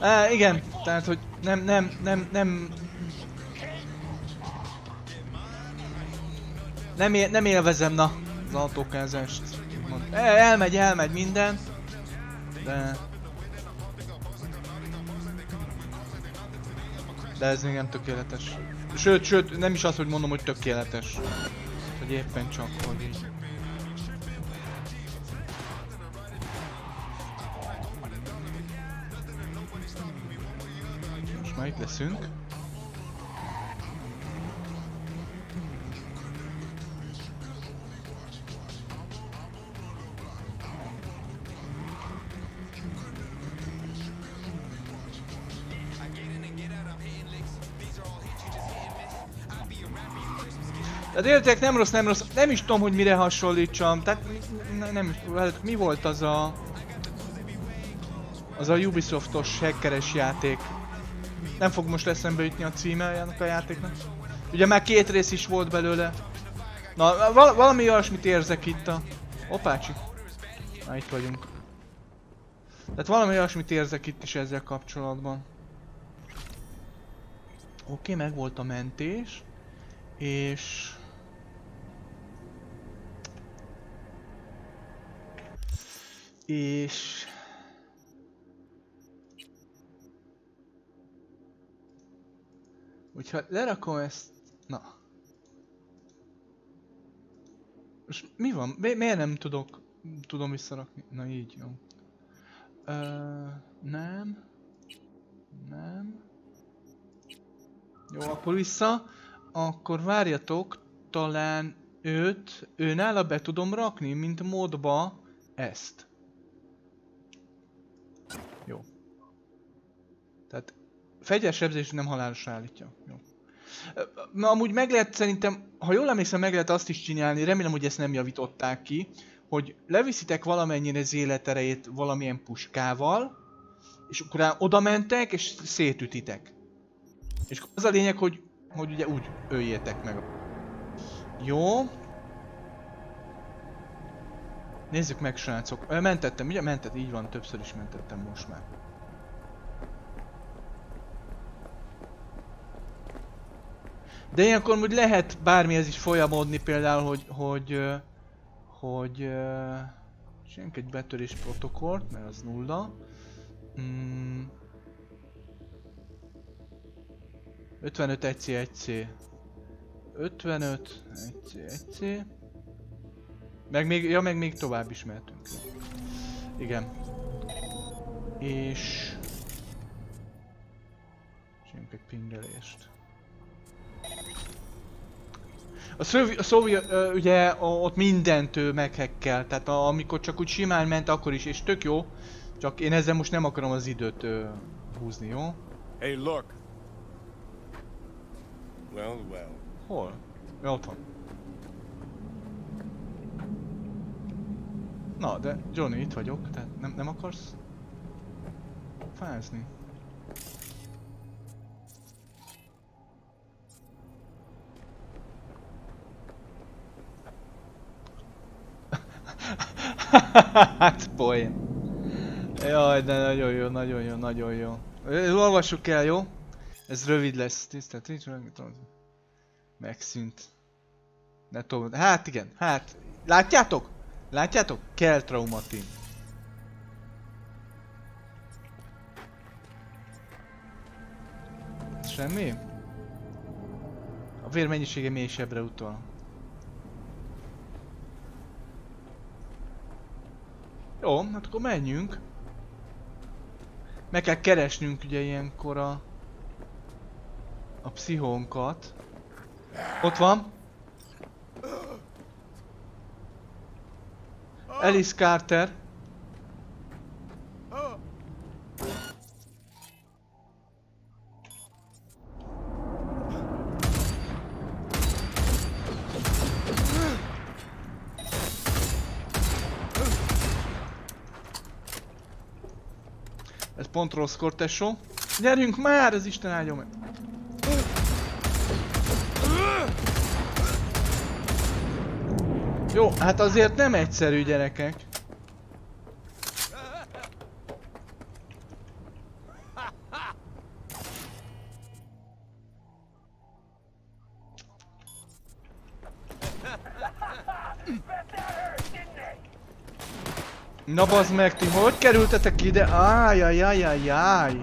Á, igen, tehát hogy nem, nem, nem, nem... Nem, él, nem élvezem, na, az autókázást. El, elmegy, elmegy minden. De... De ez még nem tökéletes. Sőt, sőt, nem is az, hogy mondom, hogy tökéletes. Hogy éppen csak, hogy így. Most már itt leszünk. Tehát értek, nem rossz, nem rossz, nem is tudom, hogy mire hasonlítsam, tehát ne, nem is, hát mi volt az a... Az a Ubisoftos hackeres játék. Nem fog most eszembe jutni a címe ennek a játéknak. Ugye már két rész is volt belőle. Na, val valami olyasmit érzek itt a... Opácsi. Na, itt vagyunk. Tehát valami olyasmit érzek itt is ezzel kapcsolatban. Oké, okay, meg volt a mentés. És... És... Hogyha lerakom ezt... Na. Most mi van? Mi, miért nem tudok... Tudom visszarakni? Na így, jó. Ö, nem. Nem. Jó, akkor vissza. Akkor várjatok, talán őt, ő nála be tudom rakni, mint módba ezt. Jó. Tehát fegyes sebzés nem halálos állítja. Jó. Na amúgy meg lehet szerintem, ha jól emlékszem, meg lehet azt is csinálni, remélem, hogy ezt nem javították ki, hogy leviszitek valamennyire az életerejét valamilyen puskával, és akkor oda mentek, és szétütitek. És az a lényeg, hogy, hogy ugye úgy öljétek meg. Jó. Nézzük meg, srácok. Mentettem, ugye? Mentett, így van, többször is mentettem most már. De ilyenkor úgy lehet bármihez is folyamodni, például, hogy, hogy, hogy, csináljunk egy betörés protokollt, mert az nulla. Mm. 55 1C 1C 55 1C 1C meg még, ja meg még tovább is mehetünk. Igen. És... Csináljunk egy pingelést. A, szövi, a szovjet, ugye ott mindent meghekkel, tehát a, amikor csak úgy simán ment akkor is, és tök jó, csak én ezzel most nem akarom az időt ö, húzni, jó? Hey, look. Well, well. Hol? Ja, ott van. Na, de Johnny, itt vagyok, tehát nem, nem akarsz fázni? hát poén. Jaj, de nagyon jó, nagyon jó, nagyon jó. Olvassuk el, jó? Ez rövid lesz, tisztelt. Megszűnt. Ne tudom, hát igen, hát. Látjátok? Látjátok? Kell traumatin. Semmi? A vér mennyisége mélysebbre utal. Jó, hát akkor menjünk. Meg kell keresnünk ugye ilyenkor a... A pszichónkat. Ott van. Alice Carter. Ez pont rosszkor, tesó. Gyerünk már, az Isten áldjon meg. Jó, hát azért nem egyszerű gyerekek. Na bazd meg, ti hogy kerültetek ide? Ájjajjajjajjaj!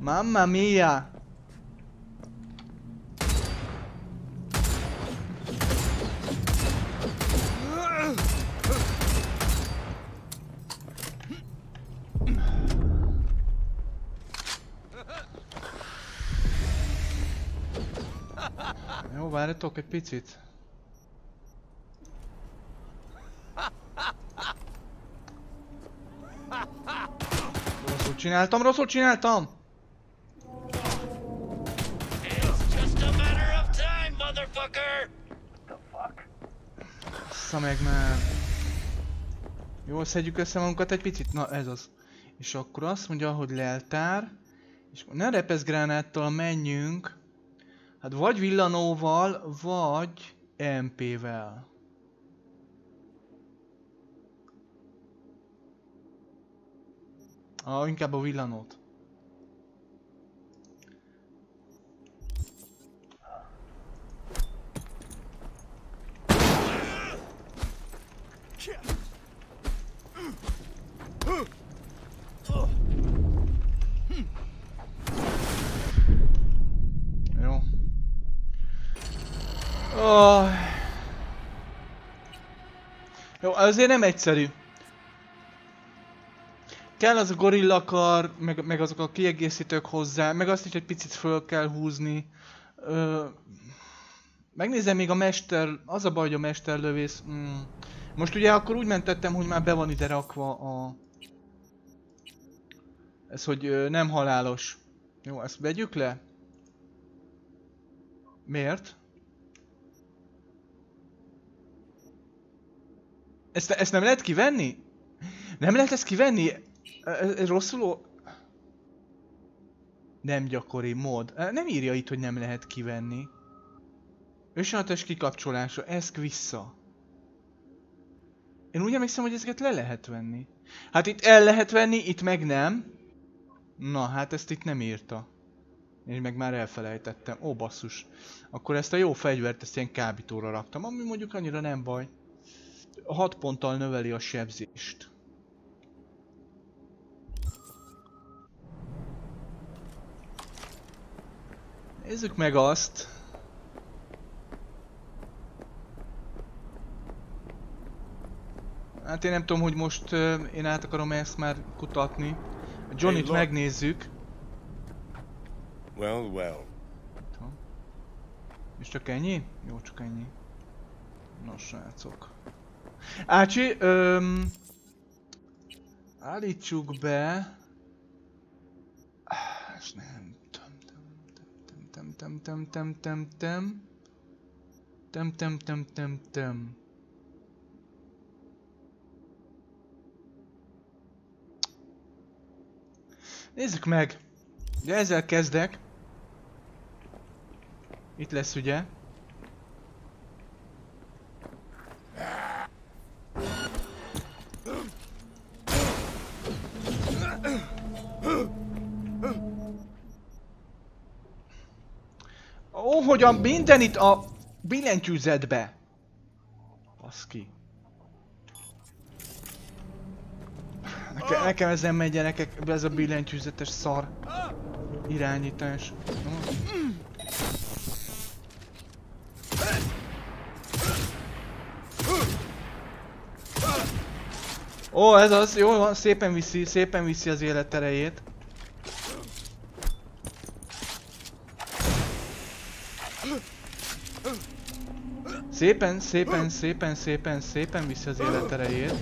Mamma mia! Jó, várjatok egy picit. Rosszul csináltam, rosszul csináltam! Just a matter of time, motherfucker! Vissza meg már. Jól szedjük össze magunkat egy picit? Na ez az. És akkor azt mondja, hogy leltár. És ne repeszgránáttal menjünk. Hát vagy villanóval, vagy MP-vel. Ah, inkább a villanót. Jó. Oh. Jó, azért nem egyszerű. Kell az a gorillakar, meg, meg azok a kiegészítők hozzá, meg azt is egy picit föl kell húzni. Ö, megnézem még a mester, az a baj, hogy a mesterlövész. Mm. Most ugye akkor úgy mentettem, hogy már be van ide rakva a... Ez, hogy ö, nem halálos. Jó, ezt vegyük le. Miért? Ezt, ezt nem lehet kivenni? Nem lehet ezt kivenni? Ez, rosszul... Nem gyakori mód. Nem írja itt, hogy nem lehet kivenni. Ősanatos kikapcsolása, eszk vissza. Én úgy emlékszem, hogy ezeket le lehet venni. Hát itt el lehet venni, itt meg nem. Na, hát ezt itt nem írta. Én meg már elfelejtettem. Ó, basszus. Akkor ezt a jó fegyvert, ezt ilyen kábítóra raktam, ami mondjuk annyira nem baj. 6 ponttal növeli a sebzést. Nézzük meg azt. Hát én nem tudom, hogy most uh, én át akarom ezt már kutatni. Johnnyt look. megnézzük. Well, well. És csak ennyi? Jó, csak ennyi. Nos, srácok. Ácsi, öm... Állítsuk be... És nem... Tem, tem, tem, tem, tem. Tem, tem, tem, tem, tem. Nézzük meg! Ugye ezzel kezdek. Itt lesz ugye. Ó, hogy a minden itt a billentyűzetbe. Baszki. Nekem, nekem ez nem megy gyerekek, ez a billentyűzetes szar irányítás. Ó, ez az, jó van, szépen viszi, szépen viszi az élet Szépen, szépen, szépen, szépen, szépen viszi az élet erejét.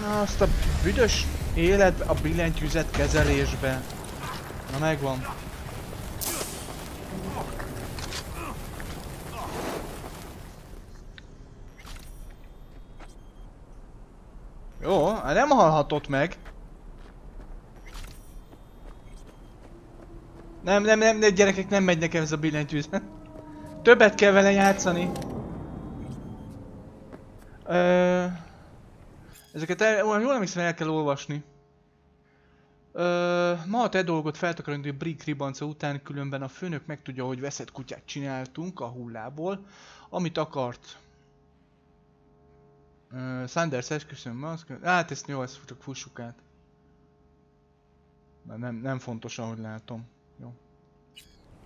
Na azt a büdös életbe, a billentyűzet kezelésbe. Na megvan. Jó, nem halhatott meg. Nem, nem, nem, nem, gyerekek, nem megy nekem ez a billentyűzet. Többet kell vele játszani. Ö... Ezeket el, olyan jól emlékszem, el kell olvasni. Ö, ma a te dolgot feltakarítani Brick ribanca után, különben a főnök megtudja, hogy veszett kutyát csináltunk a hullából, amit akart. Ö, Sanders esküszöm, maszk... Hát ezt jó, ezt csak fussuk át. Mert nem, nem fontos, ahogy látom. Jó.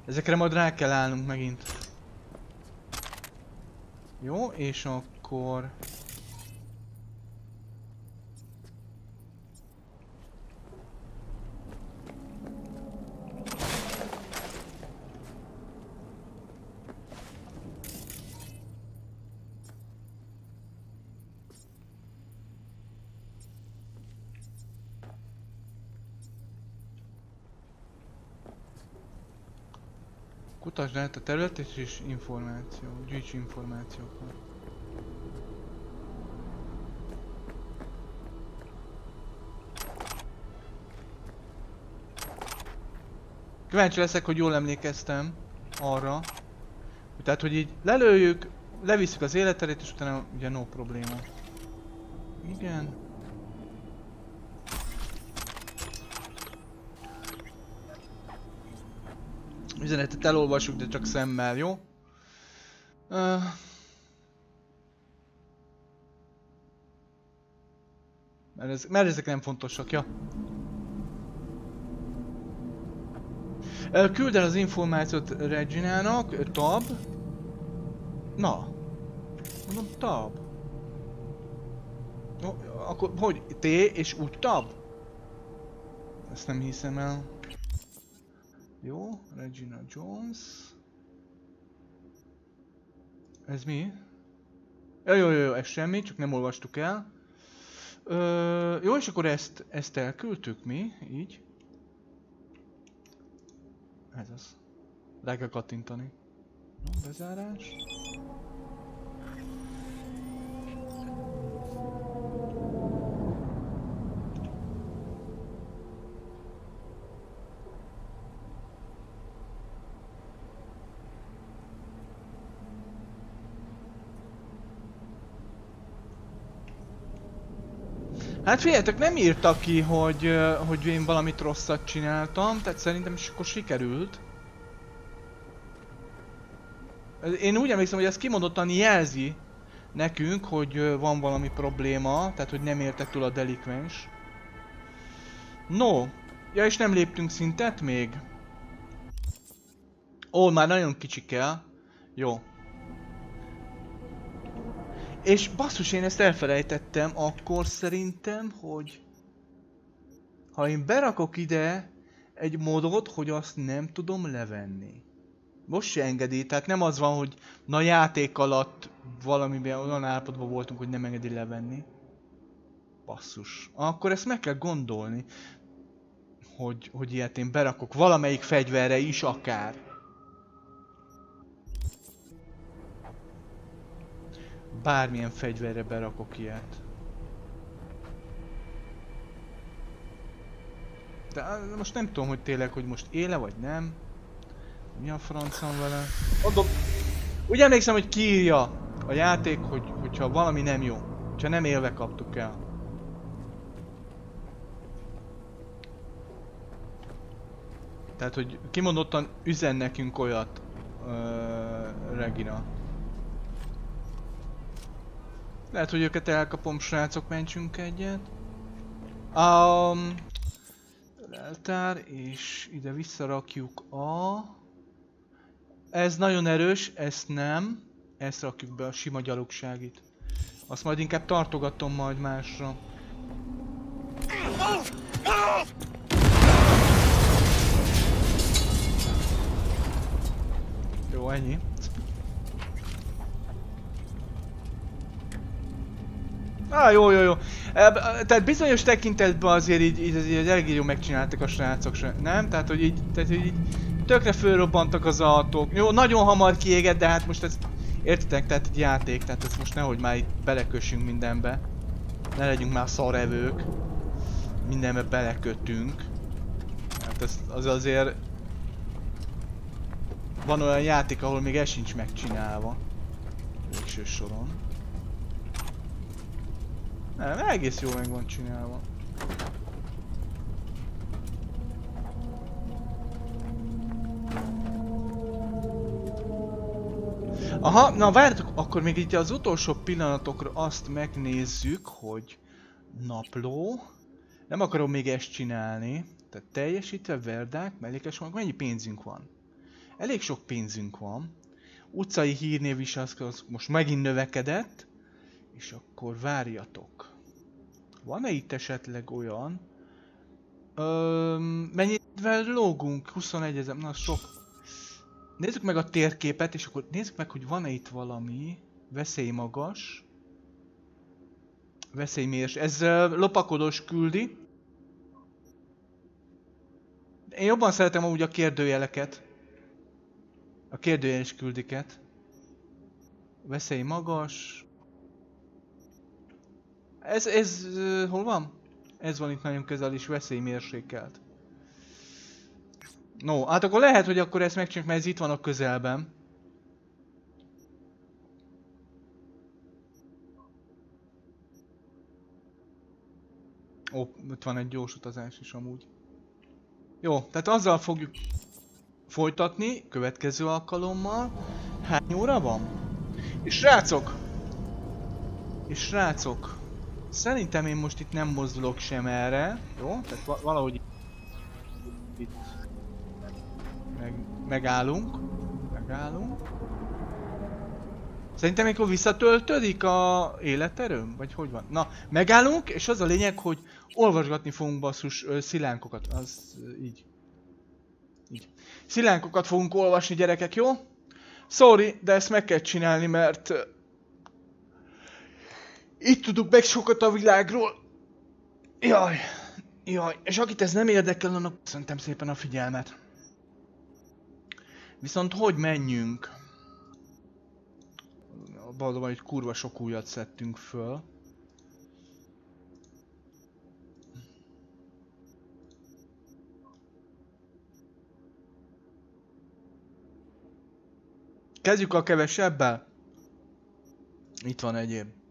Ezekre majd rá kell állnunk megint. Jó, és akkor... Kutasd át a területet és információ. Gyűjts információkat. Kíváncsi leszek, hogy jól emlékeztem arra. Tehát, hogy így lelőjük, levisszük az életerét, és utána ugye no probléma. Igen. Üzenetet elolvassuk, de csak szemmel, jó? Uh... Mert, ez, mert ezek nem fontosak, ja. Küld el az információt Reginának, tab. Na. Mondom tab. Akkor hogy? T és úgy tab? Ezt nem hiszem el. Jó, Regina Jones. Ez mi? Jó, jó, jó, ez semmi, csak nem olvastuk el. Ö, jó, és akkor ezt, ezt elküldtük mi, így. Ez az. Rá kell kattintani. Bezárás. Hát figyeljetek, nem írta ki, hogy, hogy én valamit rosszat csináltam, tehát szerintem is akkor sikerült. Én úgy emlékszem, hogy ez kimondottan jelzi nekünk, hogy van valami probléma, tehát hogy nem értek túl a delikvens. No, ja és nem léptünk szintet még? Ó, már nagyon kicsike. Jó. És basszus, én ezt elfelejtettem, akkor szerintem, hogy... Ha én berakok ide egy modot, hogy azt nem tudom levenni. Most se engedi, tehát nem az van, hogy na játék alatt valamiben olyan állapotban voltunk, hogy nem engedi levenni. Basszus. Akkor ezt meg kell gondolni, hogy, hogy ilyet én berakok valamelyik fegyverre is akár. Bármilyen fegyverre berakok ilyet. De most nem tudom, hogy tényleg, hogy most éle vagy nem. Mi a francom vele? Mondom, úgy emlékszem, hogy kiírja a játék, hogy, hogyha valami nem jó. Hogyha nem élve kaptuk el. Tehát, hogy kimondottan üzen nekünk olyat, uh, Regina. Lehet, hogy őket elkapom, srácok, mentsünk egyet. Um, leltár, és ide visszarakjuk a... Ez nagyon erős, ezt nem. Ezt rakjuk be, a sima gyalogságit. Azt majd inkább tartogatom majd másra. Jó, ennyi. Á, ah, jó, jó, jó. Tehát bizonyos tekintetben azért így, így, így, így elég jó megcsináltak a srácok, nem? Tehát, hogy így, tehát, hogy így tökre fölrobbantak az autók. Jó, nagyon hamar kiégett, de hát most ez... Értitek? Tehát egy játék, tehát ezt most nehogy már itt belekössünk mindenbe. Ne legyünk már szarevők. Mindenbe belekötünk. Hát ez az azért... Van olyan játék, ahol még ez sincs megcsinálva. Végső soron. Nem, egész jó meg van csinálva. Aha, na várjatok, akkor még itt az utolsó pillanatokra azt megnézzük, hogy napló. Nem akarom még ezt csinálni. Tehát teljesítve verdák, mellékes van, mennyi pénzünk van? Elég sok pénzünk van. Utcai hírnév is az, az most megint növekedett. És akkor várjatok. Van-e itt esetleg olyan? Öm, mennyivel lógunk? 21 ezer, na sok. Nézzük meg a térképet, és akkor nézzük meg, hogy van-e itt valami. Veszély magas. Veszélymérés. Ez uh, lopakodós küldi. Én jobban szeretem úgy a kérdőjeleket. A kérdőjeles küldiket. Veszély magas. Ez, ez, uh, hol van? Ez van itt nagyon közel is, veszélymérsékelt. No, hát akkor lehet, hogy akkor ezt megcsináljuk, mert ez itt van a közelben. Ó, itt van egy gyors utazás is amúgy. Jó, tehát azzal fogjuk folytatni, következő alkalommal. Hány óra van? És srácok! És srácok! Szerintem én most itt nem mozdulok sem erre, jó? Tehát valahogy itt meg, megállunk. Megállunk. Szerintem akkor visszatöltődik a életerőm? Vagy hogy van? Na, megállunk, és az a lényeg, hogy olvasgatni fogunk basszus ö, szilánkokat. Az ö, így. Így. Szilánkokat fogunk olvasni gyerekek, jó? Sorry, de ezt meg kell csinálni, mert itt tudunk meg sokat a világról. Jaj, jaj, és akit ez nem érdekel, annak köszöntem szépen a figyelmet. Viszont hogy menjünk? Baldom, hogy kurva sok újat szedtünk föl. Kezdjük a kevesebbel. Itt van egyéb.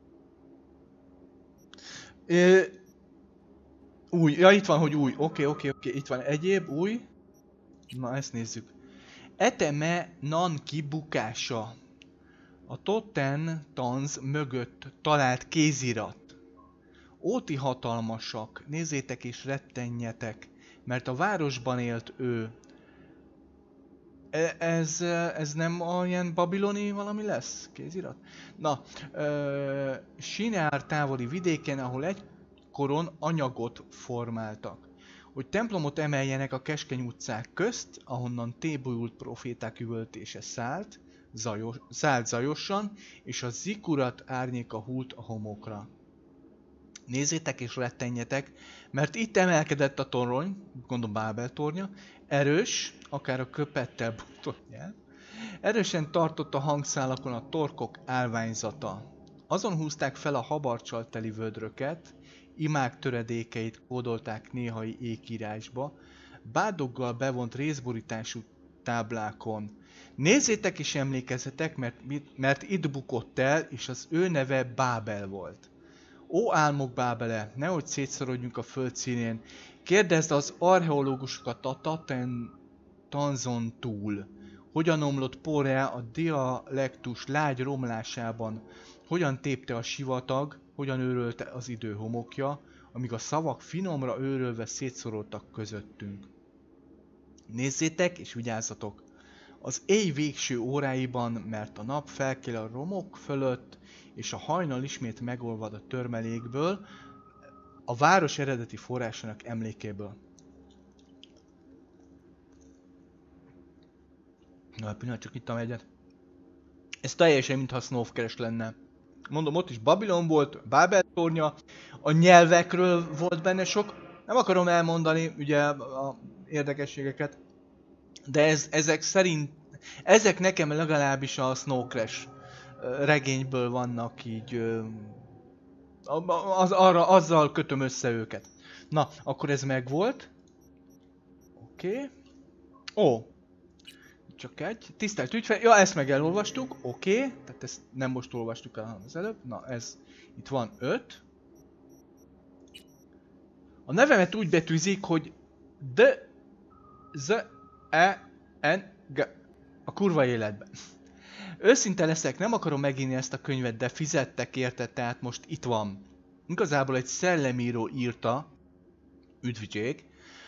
É, új, ja itt van, hogy új. Oké, oké, oké, itt van egyéb, új. Na ezt nézzük. Eteme Nanki bukása. A Totten Tanz mögött talált kézirat. Óti hatalmasak, nézzétek és rettenjetek, mert a városban élt ő. E ez, ez nem olyan babiloni valami lesz? Kézirat? Na, ö, Sinár távoli vidéken, ahol egy koron anyagot formáltak. hogy templomot emeljenek a keskeny utcák közt, ahonnan tébújult proféták üvöltése szállt, zajos, szállt zajosan, és a zikurat árnyéka hult a homokra. Nézzétek és rettenjetek, mert itt emelkedett a torony, gondolom Bábel tornya, erős, akár a köpettel bútornyel, erősen tartott a hangszálakon a torkok állványzata. Azon húzták fel a habarcsal teli vödröket, imák töredékeit kódolták néhai ékírásba, bádoggal bevont részborítású táblákon. Nézzétek és emlékezzetek, mert, mert itt bukott el, és az ő neve Bábel volt. Ó álmok Bábele, nehogy szétszorodjunk a föld színén, kérdezd az archeológusokat a Taten Tanzon túl. Hogyan omlott porrá a dialektus lágy romlásában, hogyan tépte a sivatag, hogyan őrölte az idő homokja, amíg a szavak finomra őrölve szétszoroltak közöttünk. Nézzétek és vigyázzatok! Az éj végső óráiban, mert a nap felkel a romok fölött, és a hajnal ismét megolvad a törmelékből, a város eredeti forrásának emlékéből. Na, pillanat, csak ittam egyet. Ez teljesen, mintha Snowfkeres lenne. Mondom, ott is Babilon volt, Bábel tornya, a nyelvekről volt benne sok. Nem akarom elmondani, ugye, a érdekességeket, de ez, ezek szerint, ezek nekem legalábbis a Snow regényből vannak így, az, arra, azzal kötöm össze őket. Na, akkor ez megvolt. Oké. Okay. Ó, csak egy. Tisztelt ügyfél. Ja, ezt meg elolvastuk. Oké. Okay. Tehát ezt nem most olvastuk el, hanem az előbb. Na, ez... Itt van 5. A nevemet úgy betűzik, hogy D, Z, E, N, G. A kurva életben. Őszinte leszek, nem akarom megírni ezt a könyvet, de fizettek érte, tehát most itt van. Igazából egy szellemíró írta, üdvicsék,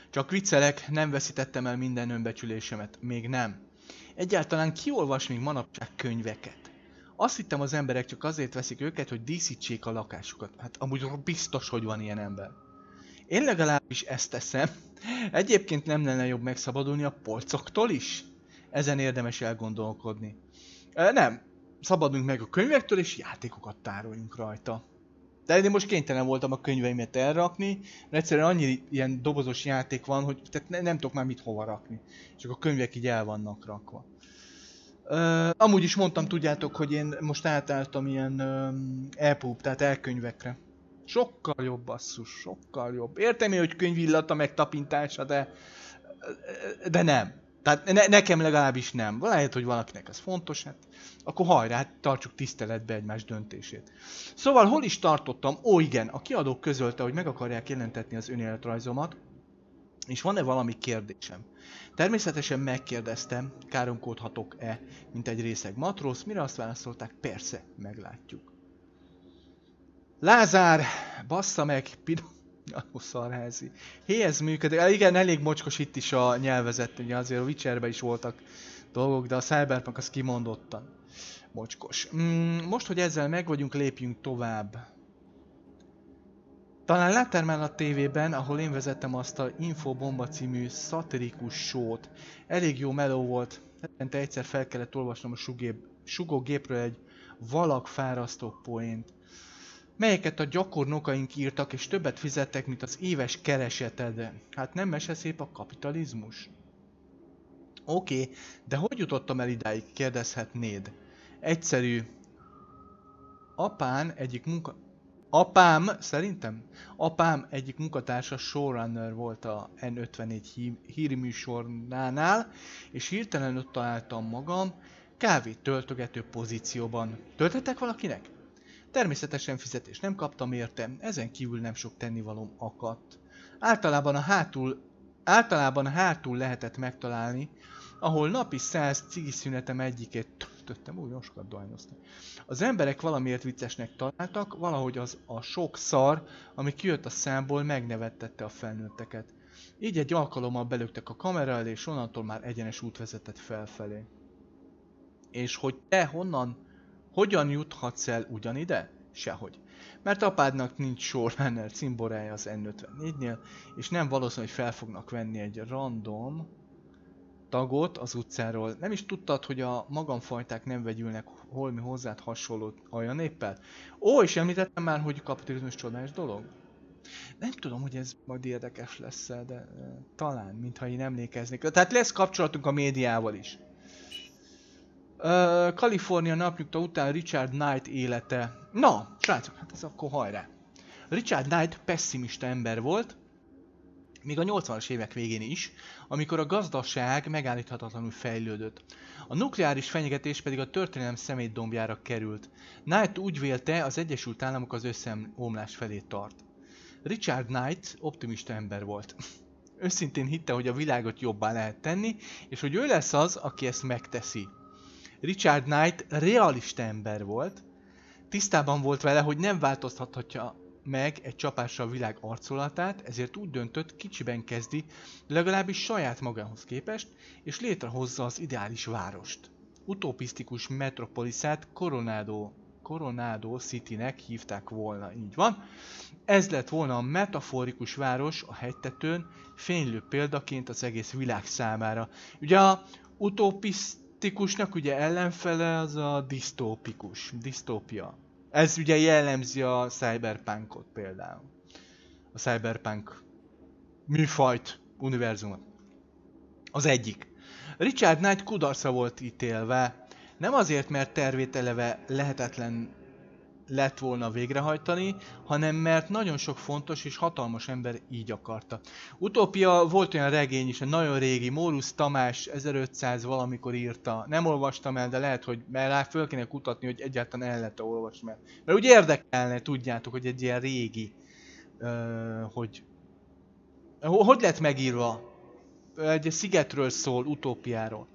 csak viccelek, nem veszítettem el minden önbecsülésemet, még nem. Egyáltalán ki olvas még manapság könyveket? Azt hittem az emberek csak azért veszik őket, hogy díszítsék a lakásukat. Hát amúgy biztos, hogy van ilyen ember. Én legalábbis ezt teszem. Egyébként nem lenne jobb megszabadulni a polcoktól is? Ezen érdemes elgondolkodni. Nem. Szabadunk meg a könyvektől, és játékokat tároljunk rajta. De én most kénytelen voltam a könyveimet elrakni, mert egyszerűen annyi ilyen dobozos játék van, hogy tehát ne, nem tudok már mit hova rakni. Csak a könyvek így el vannak rakva. Uh, amúgy is mondtam, tudjátok, hogy én most átálltam ilyen um, elpúp, tehát elkönyvekre. Sokkal jobb basszus, sokkal jobb. Értem én, hogy könyvillata meg tapintása, de, de nem. Tehát ne, nekem legalábbis nem. Lehet, hogy valakinek ez fontos, hát akkor hajrá, hát tartsuk tiszteletbe egymás döntését. Szóval hol is tartottam? Ó igen, a kiadók közölte, hogy meg akarják jelentetni az önéletrajzomat, és van-e valami kérdésem? Természetesen megkérdeztem, káromkodhatok-e, mint egy részeg matróz, mire azt válaszolták, persze, meglátjuk. Lázár, bassza meg, pid... A szarházi. Hé, ez működik. Igen, elég mocskos itt is a nyelvezet, ugye azért a Witcherben is voltak dolgok, de a Cyberpunk az kimondottan mocskos. Mm, most, hogy ezzel meg vagyunk, lépjünk tovább. Talán láttál a tévében, ahol én vezettem azt a Infobomba című szatirikus sót. Elég jó meló volt. Hetente egyszer fel kellett olvasnom a sugép, sugógépről egy valak fárasztó poént. Melyeket a gyakornokaink írtak, és többet fizettek, mint az éves kereseted. Hát nem mese szép a kapitalizmus? Oké, okay, de hogy jutottam el idáig, kérdezhetnéd. Egyszerű. Apán egyik munka... Apám, szerintem, apám egyik munkatársa showrunner volt a N54 hírműsornál, és hirtelen ott találtam magam kávét töltögető pozícióban. Töltettek valakinek? Természetesen fizetést nem kaptam érte, ezen kívül nem sok tennivalom akadt. Általában a hátul, általában a hátul lehetett megtalálni, ahol napi száz cigiszünetem egyikét töltöttem, úgy sokat dohányoztam. Az emberek valamiért viccesnek találtak, valahogy az a sok szar, ami kijött a számból, megnevettette a felnőtteket. Így egy alkalommal belöktek a kamera elé, és onnantól már egyenes út vezetett felfelé. És hogy te honnan, hogyan juthatsz el ugyanide? Sehogy. mert apádnak nincs sorrunner cimborája az N54-nél, és nem valószínű, hogy fel fognak venni egy random tagot az utcáról. Nem is tudtad, hogy a magamfajták nem vegyülnek holmi hozzád hasonló néppel? Ó, és említettem már, hogy kapitalizmus csodás dolog? Nem tudom, hogy ez majd érdekes lesz de e, talán, mintha én emlékeznék. Tehát lesz kapcsolatunk a médiával is. Kalifornia napnyugta után Richard Knight élete. Na, srácok, hát ez akkor hajrá. Richard Knight pessimista ember volt, még a 80-as évek végén is, amikor a gazdaság megállíthatatlanul fejlődött. A nukleáris fenyegetés pedig a történelem szemétdombjára került. Knight úgy vélte, az Egyesült Államok az összeomlás felé tart. Richard Knight optimista ember volt. Őszintén hitte, hogy a világot jobbá lehet tenni, és hogy ő lesz az, aki ezt megteszi. Richard Knight realista ember volt, tisztában volt vele, hogy nem változtathatja meg egy csapásra a világ arcolatát, ezért úgy döntött, kicsiben kezdi, legalábbis saját magához képest, és létrehozza az ideális várost. Utopisztikus metropoliszát Coronado, Coronado City-nek hívták volna, így van. Ez lett volna a metaforikus város a hegytetőn, fénylő példaként az egész világ számára. Ugye a utopisztikusnak ugye ellenfele az a disztópikus, disztópia. Ez ugye jellemzi a cyberpunkot például. A cyberpunk műfajt, univerzumot. Az egyik. Richard Knight kudarca volt ítélve, nem azért, mert tervét eleve lehetetlen lett volna végrehajtani, hanem mert nagyon sok fontos és hatalmas ember így akarta. Utópia volt olyan regény is, egy nagyon régi, Mórusz Tamás 1500 valamikor írta. Nem olvastam el, de lehet, hogy mert rá föl kéne kutatni, hogy egyáltalán el lehet olvasni. Mert, mert úgy érdekelne, tudjátok, hogy egy ilyen régi, uh, hogy hogy lett megírva? Egy szigetről szól, utópiáról.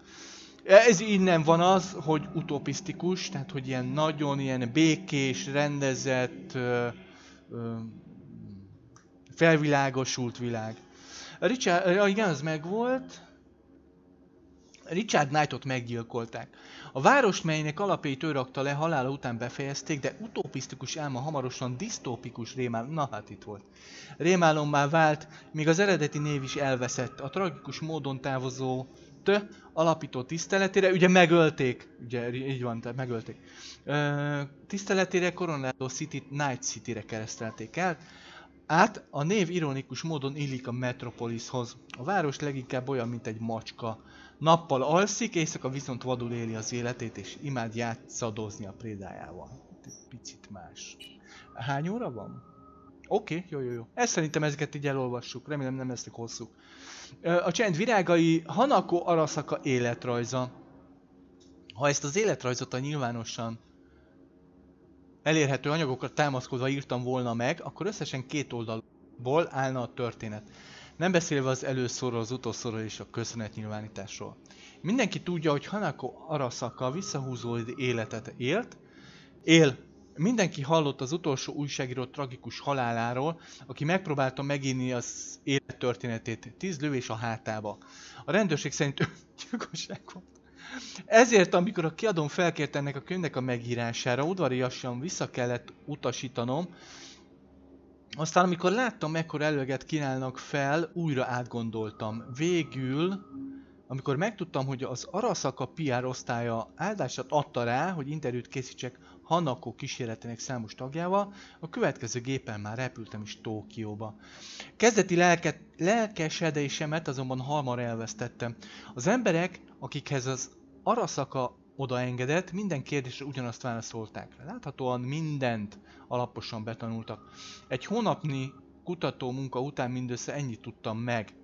Ez innen van az, hogy utopisztikus, tehát hogy ilyen nagyon ilyen békés, rendezett, ö, ö, felvilágosult világ. Richard, igen, az megvolt. Richard Knightot meggyilkolták. A várost, melynek alapjait ő rakta le, halála után befejezték, de utopisztikus álma hamarosan disztópikus rémálom, na hát itt volt. Rémálommá vált, míg az eredeti név is elveszett. A tragikus módon távozó alapító tiszteletére, ugye megölték, ugye így van, tehát megölték. Ö, tiszteletére Coronado City Night City-re keresztelték el, át a név ironikus módon illik a Metropolishoz. A város leginkább olyan, mint egy macska. Nappal alszik, éjszaka viszont vadul éli az életét, és imád játszadozni a prédájával. Picit más. Hány óra van? Oké, okay, jó, jó, jó. Ezt szerintem ezeket így elolvassuk, remélem nem lesznek hosszú. A csend virágai Hanako Arasaka életrajza. Ha ezt az életrajzot a nyilvánosan elérhető anyagokra támaszkodva írtam volna meg, akkor összesen két oldalból állna a történet. Nem beszélve az előszorról, az utolsóról és a köszönetnyilvánításról. Mindenki tudja, hogy Hanako Arasaka visszahúzó életet élt, él Mindenki hallott az utolsó újságíró tragikus haláláról, aki megpróbálta megírni az élettörténetét. Tíz lövés a hátába. A rendőrség szerint gyilkosság volt. Ezért, amikor a kiadón felkért ennek a könyvnek a megírására, udvariasan vissza kellett utasítanom, aztán amikor láttam, mekkora előget kínálnak fel, újra átgondoltam. Végül, amikor megtudtam, hogy az Arasaka PR osztálya áldását adta rá, hogy interjút készítsek Hanako kísérletének számos tagjával, a következő gépen már repültem is Tókióba. Kezdeti lelke, lelkesedésemet azonban hamar elvesztettem. Az emberek, akikhez az Araszaka odaengedett, minden kérdésre ugyanazt válaszolták. Láthatóan mindent alaposan betanultak. Egy hónapnyi kutató munka után mindössze ennyit tudtam meg.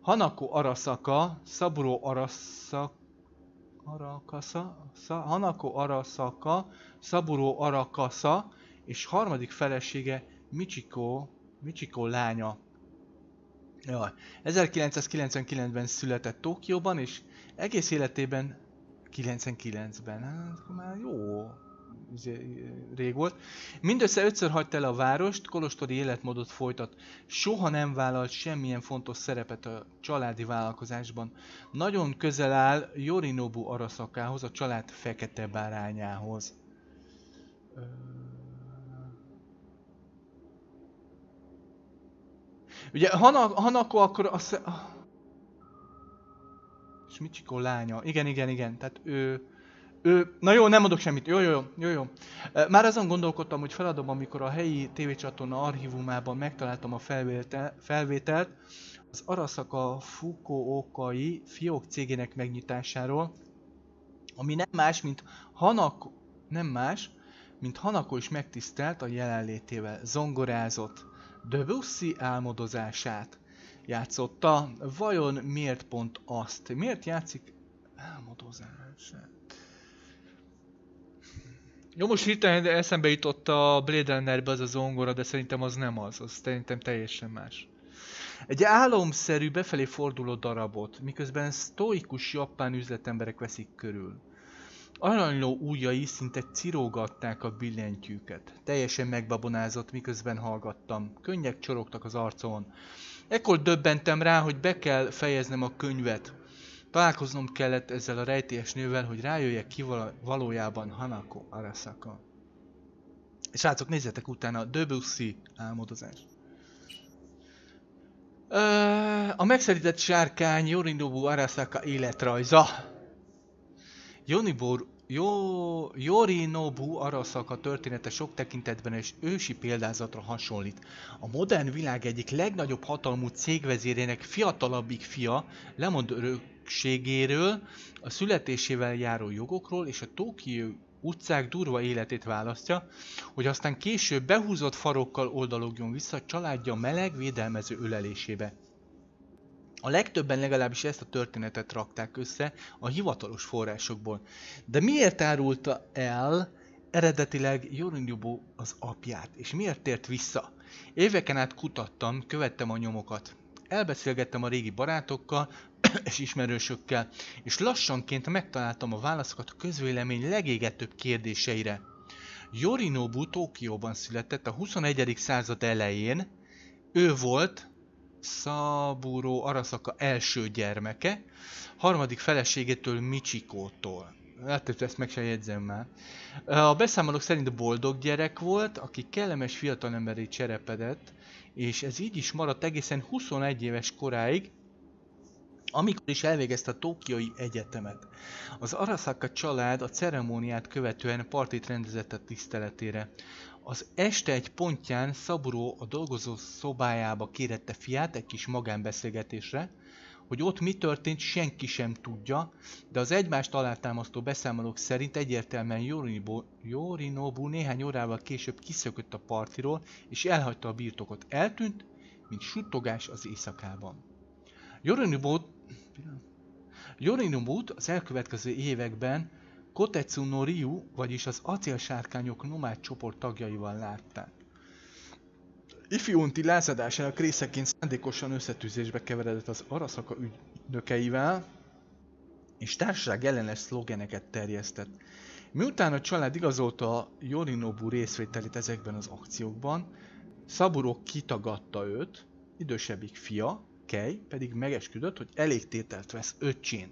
Hanako Arasaka, Saburo Arasaka, Arakasa, Hanako Arasaka, Saburo Arakasa és harmadik felesége Michiko, Michiko lánya. Jaj. 1999-ben született Tokióban, és egész életében 99-ben, hát már jó Izé, rég volt. Mindössze ötször hagyta el a várost, kolostori életmódot folytat. Soha nem vállalt semmilyen fontos szerepet a családi vállalkozásban. Nagyon közel áll Yorinobu Araszakához, a család fekete bárányához. Ugye Hanako akkor azt... És Michiko lánya. Igen, igen, igen. Tehát ő... Ő, na jó, nem mondok semmit. Jó, jó, jó, jó. Már azon gondolkodtam, hogy feladom, amikor a helyi tévécsatorna archívumában megtaláltam a felvétel, felvételt az Arasaka Fukuokai fiók cégének megnyitásáról, ami nem más, mint Hanako, nem más, mint Hanako is megtisztelt a jelenlétével, zongorázott, Debussy álmodozását játszotta. Vajon miért pont azt? Miért játszik álmodozását? Jó, most hirtelen eszembe jutott a Blade Runnerbe az a zongora, de szerintem az nem az, az szerintem teljesen más. Egy álomszerű befelé forduló darabot, miközben sztoikus japán üzletemberek veszik körül. Aranyló ujjai szinte cirógatták a billentyűket. Teljesen megbabonázott, miközben hallgattam. Könnyek csorogtak az arcomon. Ekkor döbbentem rá, hogy be kell fejeznem a könyvet. Találkoznom kellett ezzel a rejtélyes nővel, hogy rájöjjek ki valójában Hanako Arasaka. És srácok, nézzetek utána, Debussy álmodozás. a megszerített sárkány Yorinobu Arasaka életrajza. Yonibor, Yo, Yorinobu Arasaka története sok tekintetben és ősi példázatra hasonlít. A modern világ egyik legnagyobb hatalmú cégvezérének fiatalabbik fia lemond örökségéről, a születésével járó jogokról és a Tokió utcák durva életét választja, hogy aztán később behúzott farokkal oldalogjon vissza a családja meleg, védelmező ölelésébe. A legtöbben legalábbis ezt a történetet rakták össze a hivatalos forrásokból. De miért árulta el eredetileg Yorinobu az apját, és miért tért vissza? Éveken át kutattam, követtem a nyomokat. Elbeszélgettem a régi barátokkal és ismerősökkel, és lassanként megtaláltam a válaszokat a közvélemény legégetőbb kérdéseire. Yorinobu Tokióban született a 21. század elején, ő volt Szaburo Arasaka első gyermeke, harmadik feleségétől Michikótól. Hát ezt meg sem jegyzem már. A beszámolók szerint boldog gyerek volt, aki kellemes fiatalemberé cserepedett, és ez így is maradt egészen 21 éves koráig, amikor is elvégezte a Tokiói Egyetemet. Az Arasaka család a ceremóniát követően partit rendezett a tiszteletére. Az este egy pontján Szaburó a dolgozó szobájába kérette fiát egy kis magánbeszélgetésre, hogy ott mi történt, senki sem tudja, de az egymást alátámasztó beszámolók szerint egyértelműen Yorinobu, Yorinobu néhány órával később kiszökött a partiról, és elhagyta a birtokot. Eltűnt, mint suttogás az éjszakában. Yorinobu, Yorinobut az elkövetkező években Kotetsu no Ryu, vagyis az acélsárkányok nomád csoport tagjaival látták. Ifjúnti lázadásának részeként szándékosan összetűzésbe keveredett az Araszaka ügynökeivel, és társaság ellenes szlogeneket terjesztett. Miután a család igazolta a Yorinobu részvételét ezekben az akciókban, Szaburo kitagadta őt, idősebbik fia, Kei pedig megesküdött, hogy elég tételt vesz öccsén.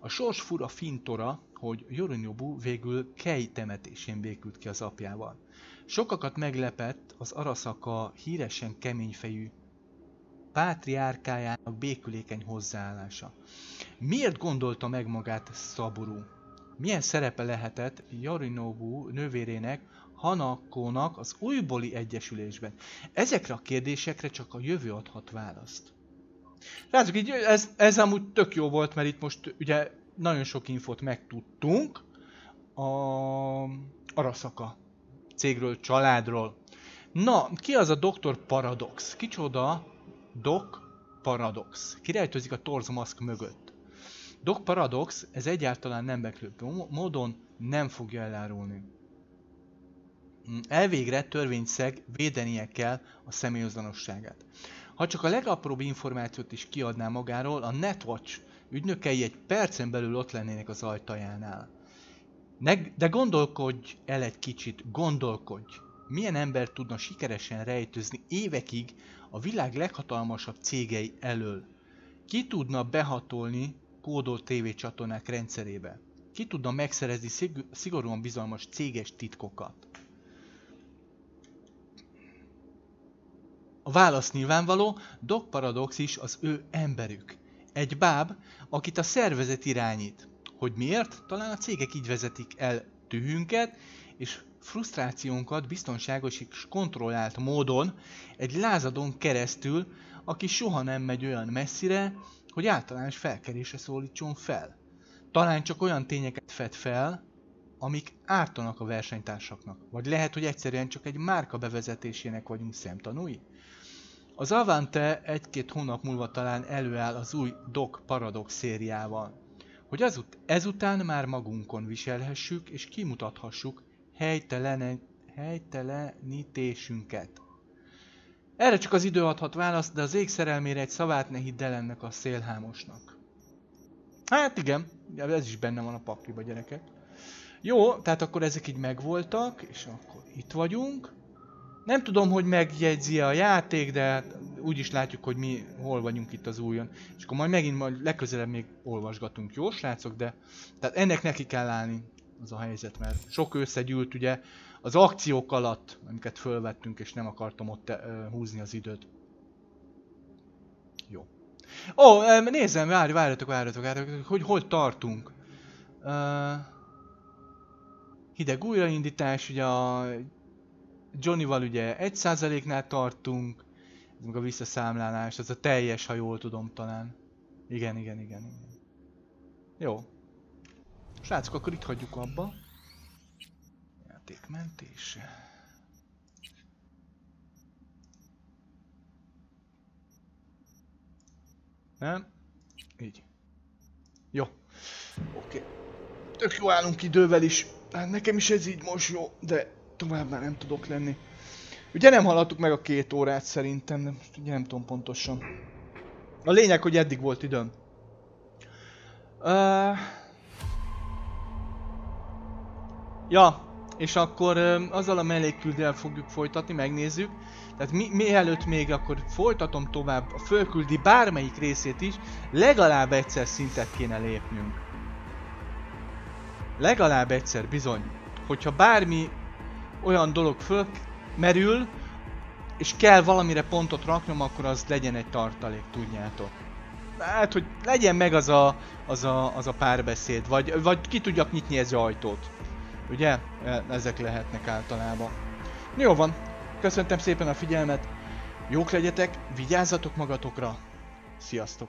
A sors fura fintora, hogy Yorinobu végül Kei temetésén békült ki az apjával. Sokakat meglepett az Arasaka híresen keményfejű pátriárkájának békülékeny hozzáállása. Miért gondolta meg magát Szaburu? Milyen szerepe lehetett Yorinobu nővérének, Hanakónak az újbóli egyesülésben? Ezekre a kérdésekre csak a jövő adhat választ. Látszik, így ez, ez amúgy tök jó volt, mert itt most ugye nagyon sok infot megtudtunk a Arasaka cégről, családról. Na, ki az a Dr. Paradox? Kicsoda Doc Paradox? Kirejtőzik a Torz maszk mögött. Doc Paradox, ez egyáltalán nem meglepő módon nem fogja elárulni. Elvégre törvényszeg védenie kell a személyazonosságát. Ha csak a legapróbb információt is kiadná magáról, a Netwatch ügynökei egy percen belül ott lennének az ajtajánál. Ne, de gondolkodj el egy kicsit, gondolkodj! Milyen ember tudna sikeresen rejtőzni évekig a világ leghatalmasabb cégei elől? Ki tudna behatolni kódolt tévécsatornák rendszerébe? Ki tudna megszerezni szigorúan bizalmas céges titkokat? A válasz nyilvánvaló, Doc Paradox is az ő emberük. Egy báb, akit a szervezet irányít. Hogy miért? Talán a cégek így vezetik el tühünket, és frusztrációnkat biztonságos és kontrollált módon egy lázadon keresztül, aki soha nem megy olyan messzire, hogy általános felkerésre szólítson fel. Talán csak olyan tényeket fed fel, amik ártanak a versenytársaknak. Vagy lehet, hogy egyszerűen csak egy márka bevezetésének vagyunk szemtanúi? Az Avante egy-két hónap múlva talán előáll az új Doc Paradox szériával, hogy azut, ezután már magunkon viselhessük és kimutathassuk helytelene, helytelenítésünket. Erre csak az idő adhat választ, de az ég szerelmére egy szavát ne hidd el ennek a szélhámosnak. Hát igen, ez is benne van a pakliba gyerekek. Jó, tehát akkor ezek így megvoltak, és akkor itt vagyunk. Nem tudom, hogy megjegyzi a játék, de hát úgy is látjuk, hogy mi hol vagyunk itt az újon. És akkor majd megint majd legközelebb még olvasgatunk, jó srácok? De tehát ennek neki kell állni az a helyzet, mert sok összegyűlt ugye az akciók alatt, amiket fölvettünk, és nem akartam ott uh, húzni az időt. Jó. Ó, oh, nézem, várj, várjatok, várjatok, várjatok, hogy hol tartunk. Uh, hideg újraindítás, ugye a Johnnyval ugye 1%-nál tartunk, ez meg a visszaszámlálás, ez a teljes, ha jól tudom talán. Igen, igen, igen, igen. Jó. Srácok, akkor itt hagyjuk abba. Játékmentése. Nem? Így. Jó. Oké. Okay. Tök jó állunk idővel is. Hát nekem is ez így most jó, de tovább már nem tudok lenni. Ugye nem haladtuk meg a két órát szerintem, de most ugye nem tudom pontosan. A lényeg, hogy eddig volt időm. Uh... Ja, és akkor azzal a mellékküldel fogjuk folytatni, megnézzük. Tehát mi, mielőtt még akkor folytatom tovább a fölküldi bármelyik részét is, legalább egyszer szintet kéne lépnünk. Legalább egyszer, bizony. Hogyha bármi olyan dolog fölmerül, és kell valamire pontot raknom, akkor az legyen egy tartalék, tudjátok. Hát, hogy legyen meg az a, az a, az a párbeszéd, vagy, vagy ki tudjak nyitni ez ajtót. Ugye? E, ezek lehetnek általában. Jó van, köszöntem szépen a figyelmet, jók legyetek, vigyázzatok magatokra, sziasztok!